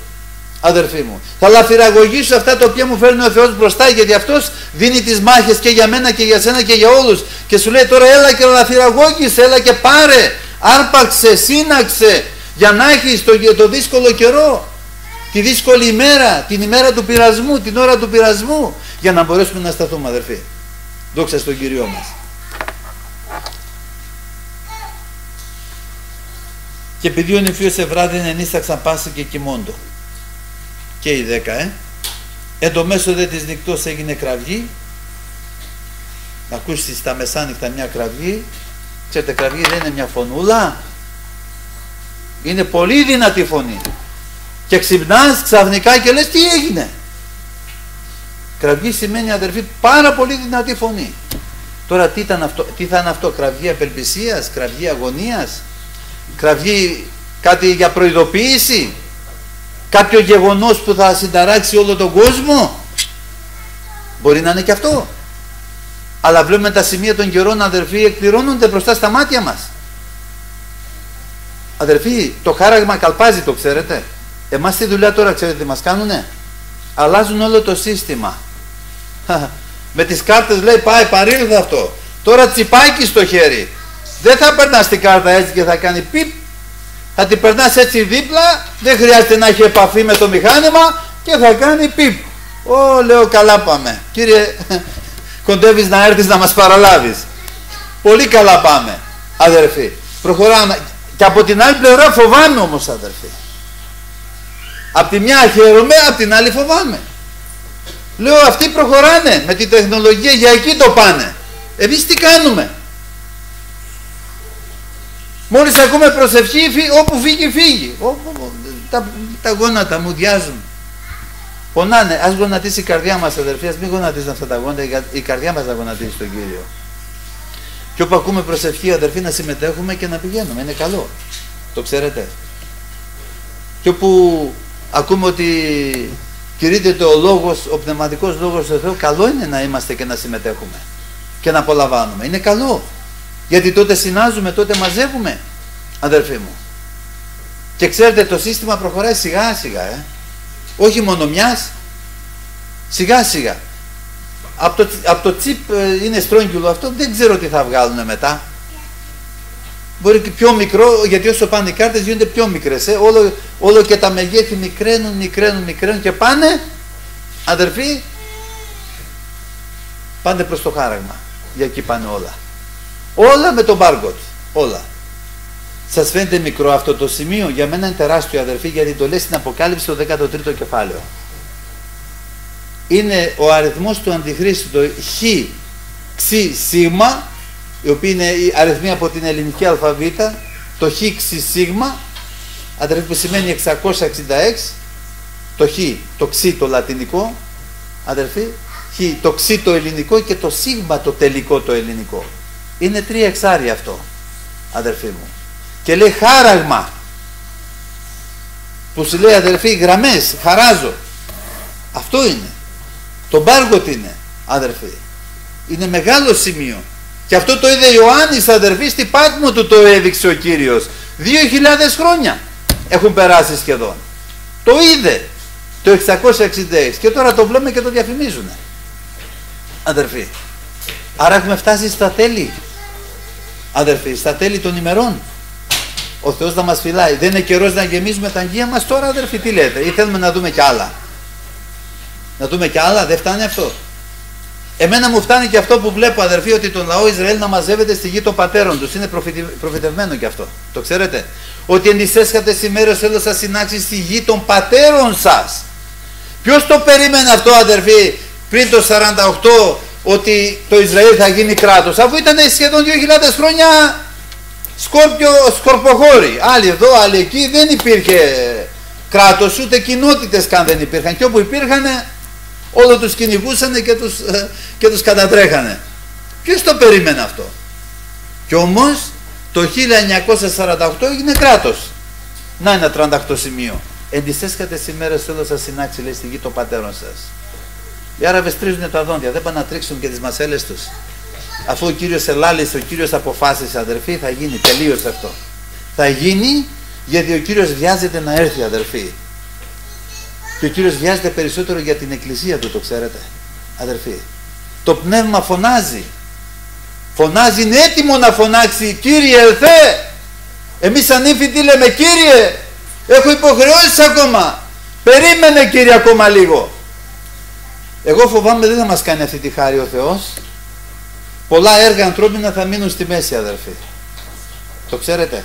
αδερφοί μου. Θα λαφυραγωγήσω αυτά τα οποία μου φέρνει ο Θεός μπροστά γιατί αυτός δίνει τις μάχες και για μένα και για σένα και για όλους και σου λέει τώρα έλα και λαφυραγώγησε, έλα και πάρε, άρπαξε, σύναξε για να έχεις το, το δύσκολο καιρό, τη δύσκολη ημέρα, την ημέρα του πειρασμού, την ώρα του πειρασμού για να μπορέσουμε να σταθούμε αδερφοί. Δόξα στον Κύριό μας. Και επειδή ο νηφίος ευράδιν ενίσταξαν πάση και κοιμώντο και οι δέκα, ε. Εν το μέσο δε της νυχτός έγινε κραυγή. Να ακούσεις στα μεσάνυχτα μια κραυγή. Ξέρετε κραυγή δεν είναι μια φωνούλα. Είναι πολύ δυνατή φωνή. Και ξυπνάς ξαφνικά και λες τι έγινε; Κραυγή σημαίνει αδερφή πάρα πολύ δυνατή φωνή. Τώρα τι, ήταν αυτό, τι θα είναι αυτό, κραυγή απελπισίας, κραυγή αγωνίας, κραυγή κάτι για προειδοποίηση, κάποιο γεγονός που θα συνταράξει όλο τον κόσμο; Μπορεί να είναι και αυτό. Αλλά βλέπουμε τα σημεία των καιρών αδερφοί εκπληρώνονται μπροστά στα μάτια μας. Αδερφοί το χάραγμα καλπάζει το ξέρετε. Εμάς τη δουλειά τώρα ξέρετε τι μας κάνουνε; Αλλάζουν όλο το σύστημα. Με τις κάρτες λέει πάει παρήλθε αυτό τώρα τσιπάκι στο χέρι. Δεν θα περνάς την κάρτα έτσι και θα κάνει πιπ θα την περνάς έτσι δίπλα, δεν χρειάζεται να έχει επαφή με το μηχάνημα και θα κάνει πιπ. Ω, λέω καλά πάμε. Κύριε, κοντεύεις να έρθεις να μας παραλάβεις. Πολύ καλά πάμε, αδερφοί. Προχωράμε. Και από την άλλη πλευρά φοβάμαι όμως, αδερφοί. Απ' τη μια χαίρομαι, απ' την άλλη φοβάμαι. Λέω αυτοί προχωράνε με την τεχνολογία, για εκεί το πάνε. Εμείς τι κάνουμε; Μόλις ακούμε προσευχή, όπου φύγει, φύγει. τα, τα γόνατα μου διάζουν. Πονάνε. Ας γονατίσει η καρδιά μας αδερφοί, ας μην γονατίζουν αυτά τα γόνατα, η καρδιά μας θα γονατίσει τον Κύριο. Και όπου ακούμε προσευχή αδερφοί να συμμετέχουμε και να πηγαίνουμε. Είναι καλό. Το ξέρετε. Και όπου ακούμε ότι κηρύττεται ο λόγος, ο πνευματικός λόγος του Θεού, καλό είναι να είμαστε και να συμμετέχουμε και να απολαμβάνουμε. Είναι καλό. Γιατί τότε συνάζουμε, τότε μαζεύουμε, αδερφοί μου. Και ξέρετε το σύστημα προχωράει σιγά σιγά, ε. όχι μόνο μιας, σιγά σιγά. Από το, από το τσίπ ε, είναι στρόγγυλο αυτό, δεν ξέρω τι θα βγάλουν μετά. Μπορεί και πιο μικρό, γιατί όσο πάνε οι κάρτες γίνονται πιο μικρές. Ε. Όλο, όλο και τα μεγέθη μικραίνουν, μικραίνουν, μικραίνουν και πάνε, αδερφοί, πάνε προς το χάραγμα. Για εκεί πάνε όλα. Όλα με τον Μπάργκοτ. Όλα. Σας φαίνεται μικρό αυτό το σημείο, για μένα είναι τεράστιο αδερφοί, γιατί το λέει στην Αποκάλυψη το 13ο κεφάλαιο. Είναι ο αριθμός του Αντιχρίστου, το χ, ξ, σίγμα, η οποία είναι η αριθμή από την ελληνική αλφαβήτα, το χ, ξ, σίγμα, αδερφοί που σημαίνει 666, το χ, το ξ το λατινικό, αδερφοί, χ, το ξ το ελληνικό και το σίγμα το τελικό το ελληνικό. Είναι τρία εξάρια αυτό, αδερφοί μου. Και λέει χάραγμα. Που σου λέει αδερφοί γραμμές, χαράζω. Αυτό είναι. Το μπάργο είναι, αδερφοί. Είναι μεγάλο σημείο. Και αυτό το είδε Ιωάννης αδερφοί στη Πάτμο του το έδειξε ο Κύριος. Δύο χιλιάδες χρόνια έχουν περάσει σχεδόν. Το είδε το 666 και τώρα το βλέπουμε και το διαφημίζουν. Αδερφοί. Άρα έχουμε φτάσει στα τέλη αδερφοί, στα τέλη των ημερών. Ο Θεός θα μας φυλάει. Δεν είναι καιρός να γεμίζουμε τα αγγεία μας τώρα αδερφοί, τι λέτε; Ή θέλουμε να δούμε κι άλλα; Να δούμε κι άλλα, δεν φτάνει αυτό; Εμένα μου φτάνει και αυτό που βλέπω αδερφοί ότι τον λαό Ισραήλ να μαζεύεται στη γη των πατέρων τους. Είναι προφητευμένο κι αυτό. Το ξέρετε; Ότι εν τις έσχατες ημέρες θέλω σας συνάξει στη γη των πατέρων σας. Ποιος το περίμενε αυτό αδερφοί πριν το 48 ότι το Ισραήλ θα γίνει κράτος αφού ήταν σχεδόν 2.000 χρόνια σκόρπιο, σκορποχώρη άλλοι εδώ, άλλοι εκεί δεν υπήρχε κράτος ούτε κοινότητες καν δεν υπήρχαν και όπου υπήρχαν όλο τους κυνηγούσαν και τους, και τους κατατρέχανε Ποιος το περίμενε αυτό; Κι όμως το 1948 έγινε κράτος. Να ένα 38 σημείο. Εν τις έσκατες ημέρες θέλω σας συνάξει λέει στη γη των πατέρων σας. Οι Άραβες τρίζουν τα δόντια, δεν πάνε να τρίξουν και τις μασέλες τους. Αφού ο Κύριος ελάλησε, ο Κύριος αποφάσισε αδερφοί, θα γίνει, τελείωσε αυτό. Θα γίνει γιατί ο Κύριος βιάζεται να έρθει αδερφοί. Και ο Κύριος βιάζεται περισσότερο για την εκκλησία του, το ξέρετε, αδερφοί. Το πνεύμα φωνάζει. Φωνάζει, είναι έτοιμο να φωνάξει, Κύριε ελθέ. Εμείς σαν τι λέμε, Κύριε, έχω υποχρεώσεις ακόμα. Περίμενε Κύριε ακόμα λίγο. Εγώ φοβάμαι δεν θα μας κάνει αυτή τη χάρη ο Θεός. Πολλά έργα ανθρώπινα θα μείνουν στη μέση αδερφοί. Το ξέρετε.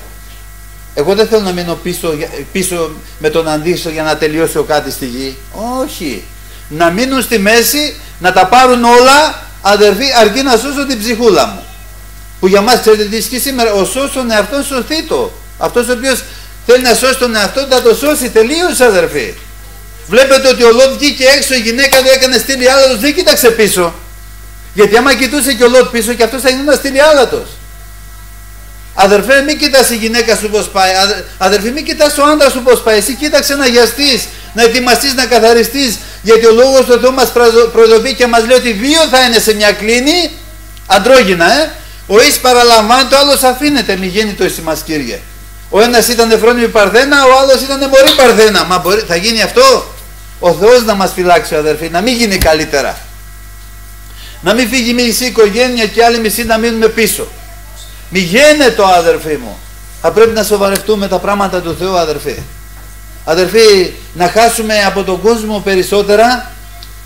Εγώ δεν θέλω να μείνω πίσω, πίσω με τον αντίστοιχο για να τελειώσει ο κάτι στη γη. Όχι. Να μείνουν στη μέση, να τα πάρουν όλα, αδερφοί, αρκεί να σώσω την ψυχούλα μου. Που για μας ξέρετε τι ισχύει σήμερα, ο σώσον τον εαυτό σωθεί το. Αυτός ο οποίος θέλει να σώσει τον εαυτό θα το σώσει τελείως αδερφοί. Βλέπετε ότι ο Λότ βγήκε έξω, η γυναίκα του έκανε στήλη άλατος, δεν κοίταξε πίσω. Γιατί άμα κοιτούσε και ο Λότ πίσω και αυτός θα γινόταν στήλη άλατος. Αδερφέ, μην κοιτάς η γυναίκα σου πώς πάει. Αδερφέ, μην κοιτάς ο άντρα σου πώς πάει. Εσύ κοίταξε να γιαστείς, να ετοιμαστείς, να καθαριστείς. Γιατί ο λόγος του Θεού μας προειδοποιεί και μας λέει ότι δύο θα είναι σε μια κλίνη, αντρόγινα, ε. Ο εις παραλαμβάνει, το άλλος αφήνεται, μη γίνει το εις μας Κύριε. Ο ένας ήταν εφρόνιμη παρθένα, ο άλλος ήταν μωρή παρθένα. Μα μπορεί, θα γίνει αυτό; Ο Θεός να μας φυλάξει αδερφοί, να μην γίνει καλύτερα. Να μην φύγει μισή οικογένεια και άλλη μισή να μείνουμε πίσω. Μη το αδερφοί μου. Θα πρέπει να σοβαρευτούμε τα πράγματα του Θεού αδερφοί. Αδερφοί, να χάσουμε από τον κόσμο περισσότερα,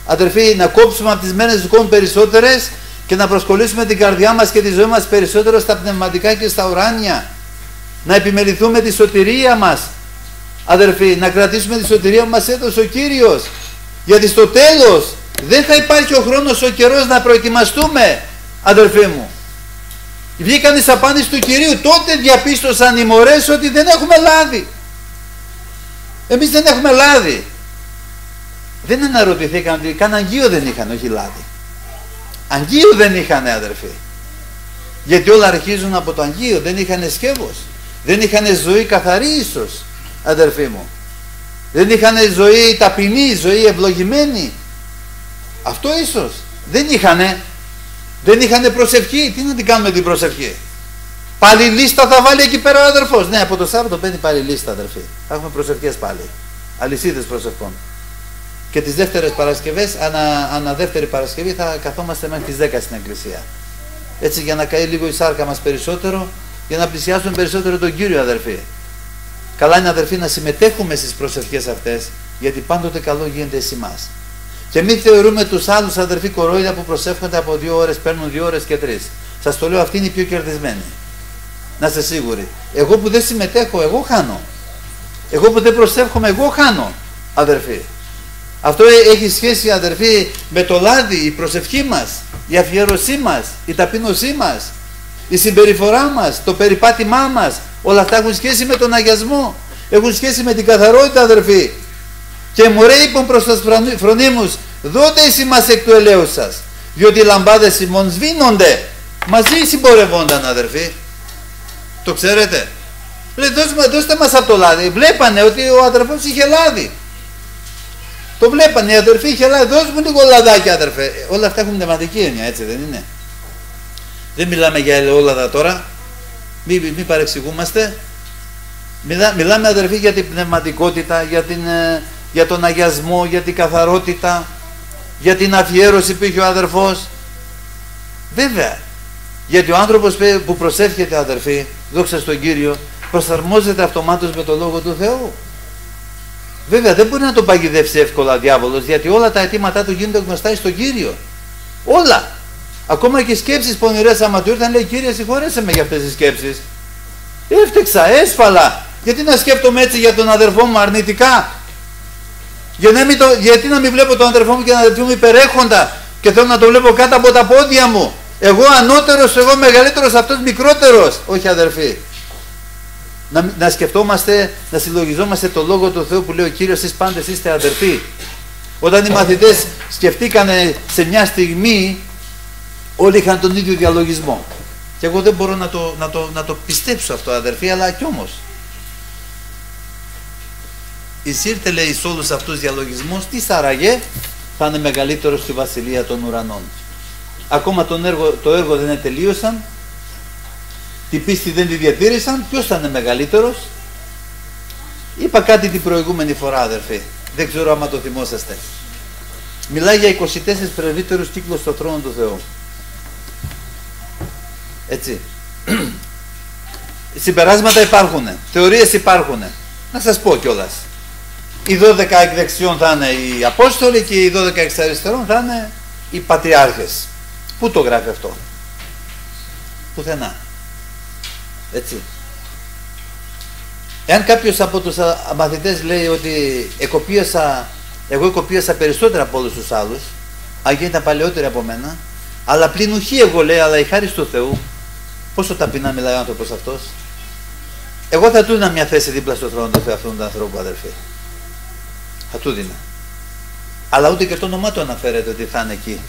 αδερφοί, να κόψουμε από τις μένες του κόσμου περισσότερες και να προσκολήσουμε την καρδιά μας και τη ζωή μας περισσότερο στα πνευματικά και στα ουράνια. Να επιμεληθούμε τη σωτηρία μας. Αδερφοί, να κρατήσουμε τη σωτηρία που μας έδωσε ο Κύριος. Γιατί στο τέλος δεν θα υπάρχει ο χρόνος, ο καιρός να προετοιμαστούμε, αδερφοί μου. Βγήκαν οι σαπάνες του Κυρίου, τότε διαπίστωσαν οι μωρές ότι δεν έχουμε λάδι. Εμείς δεν έχουμε λάδι. Δεν αναρωτηθήκαν ότι καν αγγείο δεν είχαν, όχι λάδι. Αγγείο δεν είχαν αδερφοί. Γιατί όλα αρχίζουν από το αγγείο, δεν είχαν σκεύος. Δεν είχαν ζωή καθαρή ίσως, αδερφοί μου. Δεν είχαν ζωή ταπεινή, ζωή ευλογημένη. Αυτό ίσως. Δεν είχανε. Δεν είχαν προσευχή. Τι να την κάνουμε την προσευχή; Πάλι λίστα θα βάλει εκεί πέρα ο αδερφός. Ναι, από το Σάββατο παίρνει πάλι λίστα αδερφοί. Θα έχουμε προσευχές πάλι. Αλυσίδες προσευχών. Και τις δεύτερες Παρασκευές, ανα, ανα δεύτερη Παρασκευή θα καθόμαστε μέχρι τις 10 στην Εκκλησία. Έτσι για να καεί λίγο η σάρκα μας περισσότερο, για να πλησιάσουμε περισσότερο τον Κύριο αδερφοί. Καλά είναι αδερφοί να συμμετέχουμε στις προσευχές αυτές, γιατί πάντοτε καλό γίνεται σε εμάς. Και μην θεωρούμε τους άλλους αδερφοί κορόιδα που προσεύχονται από δύο ώρες, παίρνουν δύο ώρες και τρεις. Σας το λέω, αυτή είναι η πιο κερδισμένη. Να είστε σίγουροι. Εγώ που δεν συμμετέχω, εγώ χάνω. Εγώ που δεν προσεύχομαι, εγώ χάνω, αδερφοί. Αυτό έχει σχέση, αδερφοί, με το λάδι, η προσευχή μας, η αφιέρωσή μας, η ταπείνωσή μας, η συμπεριφορά μας, το περιπάτημά μας. Όλα αυτά έχουν σχέση με τον αγιασμό. Έχουν σχέση με την καθαρότητα, αδερφοί. Και μωρέ είπαν προς τους φρονίμους, δότε εις μας εκ του ελαίου σας, διότι οι λαμπάδες ημών σβήνονται. Μαζί συμπορευόνταν αδερφοί. Το ξέρετε. Λέει δώστε, δώστε μας από το λάδι. Βλέπανε ότι ο αδερφός είχε λάδι. Το βλέπανε οι αδερφοί είχε λάδι. Δώστε μου λίγο λαδάκι αδερφέ. Όλα αυτά έχουν πνευματική έννοια έτσι δεν είναι. Δεν μιλάμε για ελαιόλαδα τώρα. Μην μη παρεξηγούμαστε. Μιλά, μιλάμε αδερφοί για την πνευματικότητα, για την ε, για τον αγιασμό, για την καθαρότητα, για την αφιέρωση που είχε ο αδερφός. Βέβαια, γιατί ο άνθρωπος που προσεύχεται αδερφοί, δόξα στον Κύριο, προσαρμόζεται αυτομάτως με το Λόγο του Θεού. Βέβαια δεν μπορεί να τον παγιδεύσει εύκολα ο διάβολος, γιατί όλα τα αιτήματά του γίνονται γνωστά στον Κύριο. Όλα. Ακόμα και οι σκέψεις πονηρές άμα του ήρθαν λέει Κύριε συγχωρέσε με για αυτές τις σκέψεις. Έφτεξα, έσφαλα. Γιατί να σκέφτομαι έτσι για τον αδερφό μου αρνητικά; Για να το, γιατί να μην βλέπω τον αδερφό μου και να αδερφό μου υπερέχοντα και θέλω να το βλέπω κάτω από τα πόδια μου; Εγώ ανώτερος, εγώ μεγαλύτερος, αυτός μικρότερος. Όχι αδερφοί. Να, να σκεφτόμαστε, να συλλογιζόμαστε το Λόγο του Θεού που λέει ο Κύριος εσείς πάντες είστε αδερφοί. Όταν οι μαθητές σκεφτήκανε σε μια στιγμή Όλοι είχαν τον ίδιο διαλογισμό. Και εγώ δεν μπορώ να το, να το, να το πιστέψω αυτό αδερφοί, αλλά κι όμως. Εισήρθε λέει σε όλους αυτούς διαλογισμούς, τι σάραγε, θα είναι μεγαλύτερος στη βασιλεία των ουρανών. Ακόμα τον έργο, το έργο δεν τελείωσαν, την πίστη δεν τη διατήρησαν, ποιος θα είναι μεγαλύτερος; Είπα κάτι την προηγούμενη φορά αδερφοί, δεν ξέρω άμα το θυμόσαστε. Μιλάει για 24 πρεβύτερους κύκλους στο θρόνο του Θεού. Έτσι. Συμπεράσματα υπάρχουν, θεωρίες υπάρχουν. Να σας πω κιόλας. Οι 12 εκ δεξιών θα είναι οι Απόστολοι και οι 12 εκ αριστερών θα είναι οι Πατριάρχες. Πού το γράφει αυτό; Πουθενά. Έτσι. Εάν κάποιος από τους μαθητές λέει ότι εκοπίασα, εγώ εκοπίασα περισσότερα από όλους τους άλλους, αγία ήταν παλαιότεροι από μένα, αλλά πλην ουχή εγώ λέει, αλλά η χάρη του Θεού, πόσο ταπεινά μιλάει ο άνθρωπος αυτός, εγώ θα του δίνα μια θέση δίπλα στο θρόνο του Θεού αυτόν τον ανθρώπου αδερφέ. Θα του δίνα. Αλλά ούτε και το όνομά του αναφέρεται ότι θα είναι εκεί.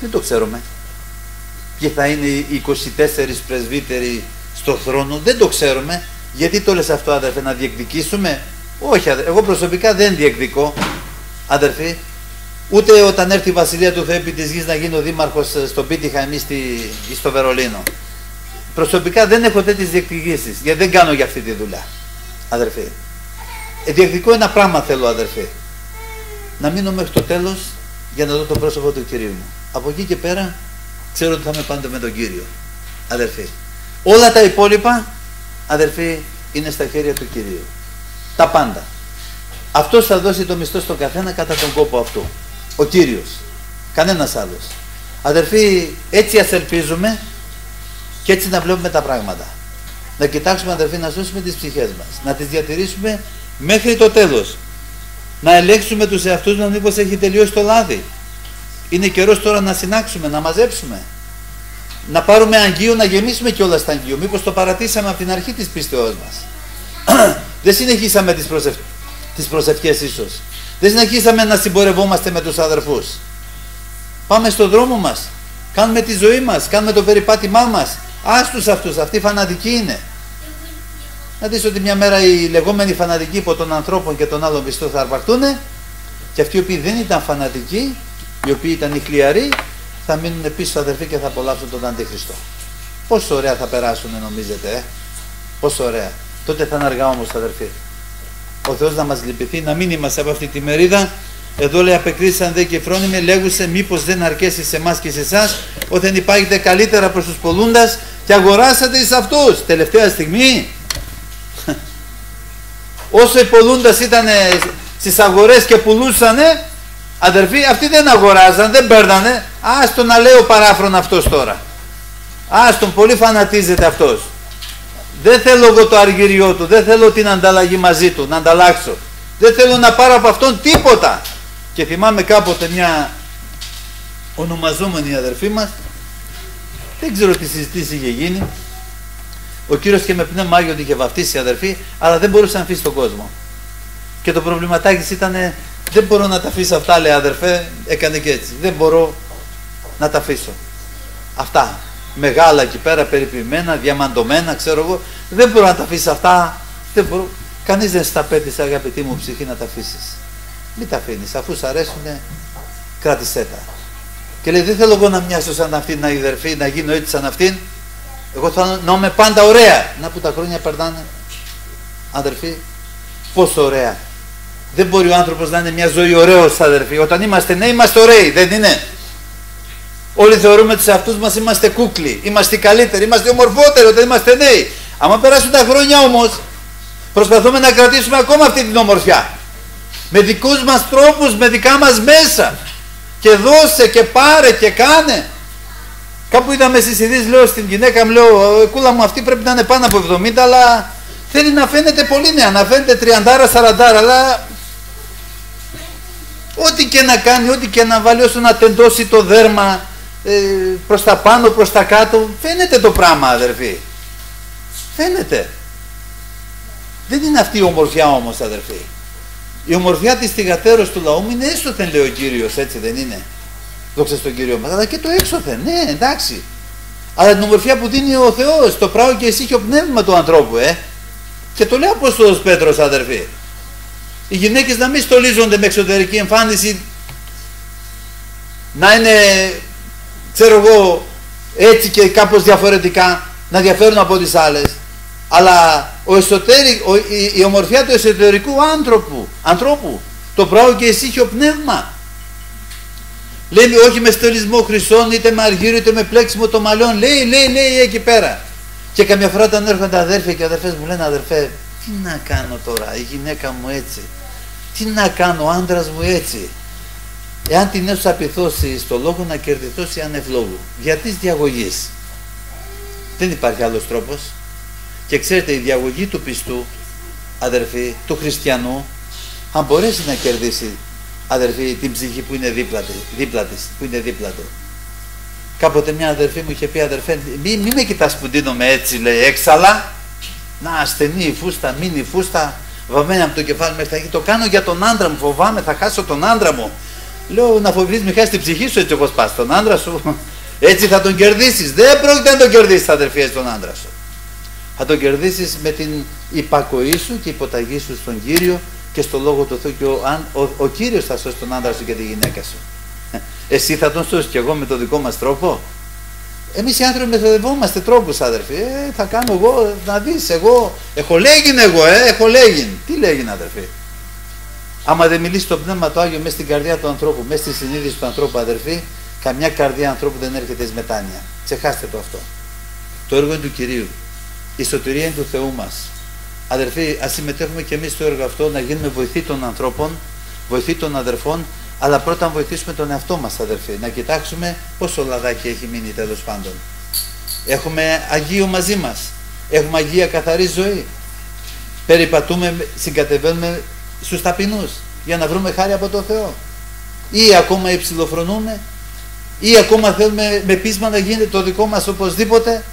Δεν το ξέρουμε. Ποιοι θα είναι οι 24 πρεσβύτεροι στο θρόνο, δεν το ξέρουμε. Γιατί το λες αυτό αδερφέ να διεκδικήσουμε; Όχι αδερφέ, εγώ προσωπικά δεν διεκδικώ αδερφοί. Ούτε όταν έρθει η Βασιλεία του Θεού επί της γης να γίνω δήμαρχος στον Πίτιχα εμείς στο Βερολίνο. Προσωπικά δεν έχω τέτοιες διεκδικήσεις γιατί δεν κάνω για αυτή τη δουλειά αδερφοί. Ε, διεκδικώ ένα πράγμα θέλω αδερφοί. Να μείνω μέχρι το τέλος για να δω το πρόσωπο του Κυρίου μου. Από εκεί και πέρα ξέρω ότι θα είμαι πάντα με τον Κύριο αδερφοί. Όλα τα υπόλοιπα, αδερφοί, είναι στα χέρια του Κυρίου. Τα πάντα. Αυτός θα δώσει το μισθό στον καθένα κατά τον κόπο αυτού. Ο Κύριος. Κανένας άλλος. Αδερφοί, έτσι ας ελπίζουμε και έτσι να βλέπουμε τα πράγματα. Να κοιτάξουμε αδερφοί να σώσουμε τις ψυχές μας. Να τις διατηρήσουμε μέχρι το τέλος. Να ελέγξουμε τους εαυτούς μας μήπως έχει τελειώσει το λάδι. Είναι καιρός τώρα να συνάξουμε, να μαζέψουμε να πάρουμε αγγείο, να γεμίσουμε κιόλας τα αγγείο. Μήπως το παρατήσαμε από την αρχή της πίστεώς μας. Δεν συνεχίσαμε τις προσευ... τις προσευχές ίσως. Δεν συνεχίσαμε να συμπορευόμαστε με τους αδερφούς. Πάμε στον δρόμο μας. Κάνουμε τη ζωή μας. Κάνουμε το περιπάτημά μας. Άστου αυτούς. Αυτοί φανατικοί είναι. Να δεις ότι μια μέρα οι λεγόμενοι φανατικοί από των ανθρώπων και των άλλων πιστών θα αρπαχτούν και αυτοί οι οποίοι δεν ήταν φανατικοί, οι οποίοι ήταν οι χλιαροί, θα μείνουν πίσω αδερφοί και θα απολαύσουν τον Αντίχριστο. Πόσο ωραία θα περάσουν νομίζετε, ε; Πόσο ωραία. Τότε θα είναι αργά όμως αδερφοί. Ο Θεός να μας λυπηθεί, να μην είμαστε από αυτή τη μερίδα. Εδώ λέει απεκρίσαν δε και φρόνιμοι, λέγουσε μήπως δεν αρκέσει σε εμάς και σε εσάς, όταν υπάρχετε καλύτερα προς τους πολλούντας και αγοράσατε εις αυτούς. Τελευταία στιγμή, όσο οι πολλούντας ήταν στις αγορές και πουλούσανε, Αδερφοί, αυτοί δεν αγοράζαν, δεν παίρνανε. Άστον να λέω παράφρονα αυτός τώρα. Άστον, πολύ φανατίζεται αυτός. Δεν θέλω εγώ το αργυριό του, δεν θέλω την ανταλλαγή μαζί του, να ανταλλάξω. Δεν θέλω να πάρω από αυτόν τίποτα. Και θυμάμαι κάποτε μια ονομαζόμενη αδερφή μας, δεν ξέρω τι συζητήσει είχε γίνει. Ο κύριος και με πνεύμα Άγιο είχε βαφτίσει η αδερφή, αλλά δεν μπορούσε να αφήσει τον κόσμο. Και το προβληματάκι ήταν δεν μπορώ να τα αφήσω αυτά, λέει αδερφέ, έκανε και έτσι. Δεν μπορώ να τα αφήσω. Αυτά. Μεγάλα εκεί πέρα, περιποιημένα, διαμαντωμένα, ξέρω εγώ. Δεν μπορώ να τα αφήσω αυτά. Δεν μπορώ. Κανείς δεν στα πέτει, αγαπητή μου ψυχή, να τα αφήσεις. Μην τα αφήνεις. Αφού σου αρέσουν, κράτησέ τα. Και λέει, δεν θέλω εγώ να μοιάσω σαν αυτήν, να ιδερφή, να γίνω έτσι σαν αυτήν. Εγώ θα να είμαι πάντα ωραία. Να που τα χρόνια περνάνε. Αδερφοί, πόσο ωραία. Δεν μπορεί ο άνθρωπος να είναι μια ζωή ωραίος αδερφοί. Όταν είμαστε νέοι είμαστε ωραίοι, δεν είναι. Όλοι θεωρούμε τους αυτούς μας είμαστε κούκλοι, είμαστε καλύτεροι, είμαστε ομορφότεροι όταν είμαστε νέοι. Άμα περάσουν τα χρόνια όμως, προσπαθούμε να κρατήσουμε ακόμα αυτή την ομορφιά. Με δικούς μας τρόπους, με δικά μας μέσα. Και δώσε και πάρε και κάνε. Κάπου είδαμε στις ειδήσεις, λέω στην γυναίκα μου, λέω, «Ε, κούλα μου αυτή πρέπει να είναι πάνω από 70, αλλά θέλει να φαίνεται πολύ νέα, να φαίνεται 30-40, αλλά Ό,τι και να κάνει, ό,τι και να βάλει όσο να τεντώσει το δέρμα ε, προς τα πάνω, προς τα κάτω, φαίνεται το πράγμα αδερφοί. Φαίνεται. Δεν είναι αυτή η ομορφιά όμως αδερφοί. Η ομορφιά της θυγατέρως του λαού είναι έστωθεν λέει ο Κύριος, έτσι δεν είναι; δόξα στον Κύριο μας, αλλά και το έξωθεν, ναι, εντάξει. Αλλά την ομορφιά που δίνει ο Θεός, το πράγμα και εσύ και ο πνεύμα του ανθρώπου, ε. Και το λέει ο Απόστολος Πέτρος, αδερφοί. Οι γυναίκες να μην στολίζονται με εξωτερική εμφάνιση, να είναι, ξέρω εγώ, έτσι και κάπως διαφορετικά, να διαφέρουν από τις άλλες. Αλλά ο εσωτερικ, ο, η, η, ομορφιά του εσωτερικού άνθρωπου, ανθρώπου, το πράγμα και εσύ και ο πνεύμα. Λέει όχι με στολισμό χρυσών, είτε με αργύριο, είτε με πλέξιμο των μαλλιών. Λέει, λέει, λέει εκεί πέρα. Και καμιά φορά όταν έρχονται αδέρφια και αδερφές μου λένε αδερφέ, τι να κάνω τώρα, η γυναίκα μου έτσι. Τι να κάνω, ο άντρας μου έτσι. Εάν την έχω απειθώσει στο λόγο να κερδιθώσει ανευλόγου. Για της διαγωγής. Δεν υπάρχει άλλος τρόπος. Και ξέρετε η διαγωγή του πιστού, αδερφοί, του χριστιανού, αν μπορέσει να κερδίσει, αδερφοί, την ψυχή που είναι δίπλα, δίπλα της, που είναι δίπλα του. Κάποτε μια αδερφή μου είχε πει, αδερφέ, μη, μη με κοιτάς που δίνομαι έτσι, λέει, έξαλα, να ασθενή η φούστα, μείνει η φούστα, βαμμένη από το κεφάλι μέχρι τα Το κάνω για τον άντρα μου, φοβάμαι, θα χάσω τον άντρα μου. Λέω να φοβηθείς, μη χάσεις την ψυχή σου έτσι όπως πας, τον άντρα σου. Έτσι θα τον κερδίσεις. Δεν πρόκειται να τον κερδίσεις, αδερφή, τον άντρα σου. Θα τον κερδίσεις με την υπακοή σου και υποταγή σου στον Κύριο και στο Λόγο του Θεού και ο, ο, ο Κύριος θα σώσει τον άντρα σου και τη γυναίκα σου. Εσύ θα τον σώσεις και εγώ με τον δικό μας τρόπο. Εμείς οι άνθρωποι μεθοδευόμαστε τρόπους αδερφοί. Ε, θα κάνω εγώ, να δεις, εγώ, έχω λέγειν εγώ, ε, έχω λέγειν. Τι λέγειν αδερφοί. Άμα δεν μιλήσεις το Πνεύμα το Άγιο μέσα στην καρδιά του ανθρώπου, μέσα στη συνείδηση του ανθρώπου αδερφοί, καμιά καρδιά ανθρώπου δεν έρχεται εις μετάνοια. Ξεχάστε το αυτό. Το έργο είναι του Κυρίου. Η σωτηρία είναι του Θεού μας. Αδερφοί, ας συμμετέχουμε και εμείς στο έργο αυτό, να γίνουμε βοηθοί των ανθρώπων, βοηθοί των αδερφών, αλλά πρώτα να βοηθήσουμε τον εαυτό μας αδερφοί, να κοιτάξουμε πόσο λαδάκι έχει μείνει τέλος πάντων. Έχουμε Αγίο μαζί μας, έχουμε Αγία καθαρή ζωή. Περιπατούμε, συγκατεβαίνουμε στους ταπεινούς για να βρούμε χάρη από τον Θεό. Ή ακόμα υψηλοφρονούμε, ή ακόμα θέλουμε με πείσμα να γίνεται το δικό μας οπωσδήποτε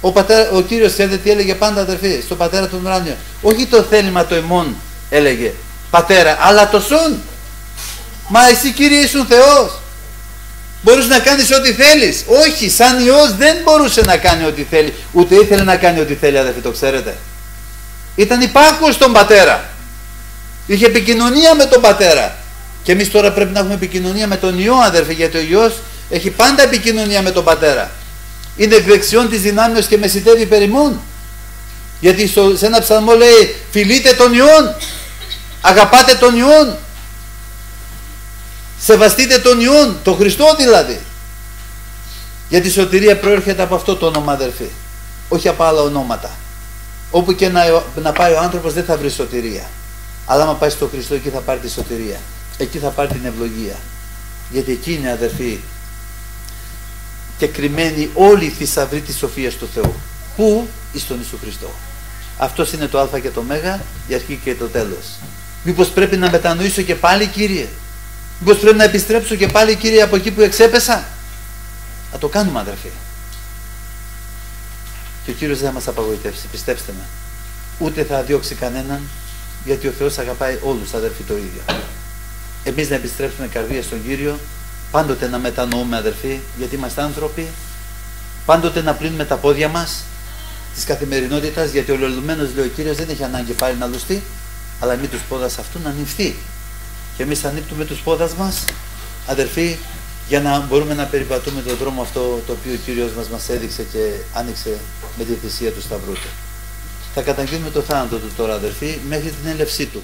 ο, πατέρα, ο Κύριος ξέρετε τι έλεγε πάντα αδερφοί, στον πατέρα του ουράνιου. Όχι το θέλημα το εμών έλεγε πατέρα, αλλά το σουν. Μα εσύ Κύριε ήσουν Θεός. Μπορείς να κάνεις ό,τι θέλεις. Όχι, σαν Υιός δεν μπορούσε να κάνει ό,τι θέλει. Ούτε ήθελε να κάνει ό,τι θέλει αδερφοί, το ξέρετε. Ήταν υπάκουος στον πατέρα. Είχε επικοινωνία με τον πατέρα. Και εμείς τώρα πρέπει να έχουμε επικοινωνία με τον Υιό αδερφοί, γιατί ο Υιός έχει πάντα επικοινωνία με τον πατέρα είναι εκ δεξιών της δυνάμεως και μεσητεύει περιμούν. Γιατί στο, σε ένα ψαλμό λέει φιλείτε τον Υιόν, αγαπάτε τον Υιόν, σεβαστείτε τον Υιόν, τον Χριστό δηλαδή. Γιατί η σωτηρία προέρχεται από αυτό το όνομα αδερφή, όχι από άλλα ονόματα. Όπου και να, να πάει ο άνθρωπος δεν θα βρει σωτηρία. Αλλά άμα πάει στο Χριστό εκεί θα πάρει τη σωτηρία. Εκεί θα πάρει την ευλογία. Γιατί εκεί είναι αδερφή και κρυμμένη όλη η θησαυρή της σοφίας του Θεού. Πού; Εις τον Ιησού Χριστό. Αυτός είναι το α και το μέγα, η αρχή και το τέλος. Μήπως πρέπει να μετανοήσω και πάλι Κύριε; Μήπως πρέπει να επιστρέψω και πάλι Κύριε από εκεί που εξέπεσα; Θα το κάνουμε αδερφοί. Και ο Κύριος δεν θα μας απαγοητεύσει, πιστέψτε με. Ούτε θα διώξει κανέναν, γιατί ο Θεός αγαπάει όλους αδερφοί το ίδιο. Εμείς να επιστρέψουμε καρδία στον Κύριο πάντοτε να μετανοούμε αδερφοί, γιατί είμαστε άνθρωποι, πάντοτε να πλύνουμε τα πόδια μας της καθημερινότητας, γιατί ο λελουμένος λέει ο Κύριος δεν έχει ανάγκη πάλι να λουστεί, αλλά μη τους πόδας αυτού να νυφθεί. Και εμείς ανύπτουμε τους πόδας μας, αδερφοί, για να μπορούμε να περιπατούμε τον δρόμο αυτό το οποίο ο Κύριος μας μας έδειξε και άνοιξε με τη θυσία του Σταυρού του. Θα καταγγείλουμε το θάνατο του τώρα αδερφοί μέχρι την έλευσή του.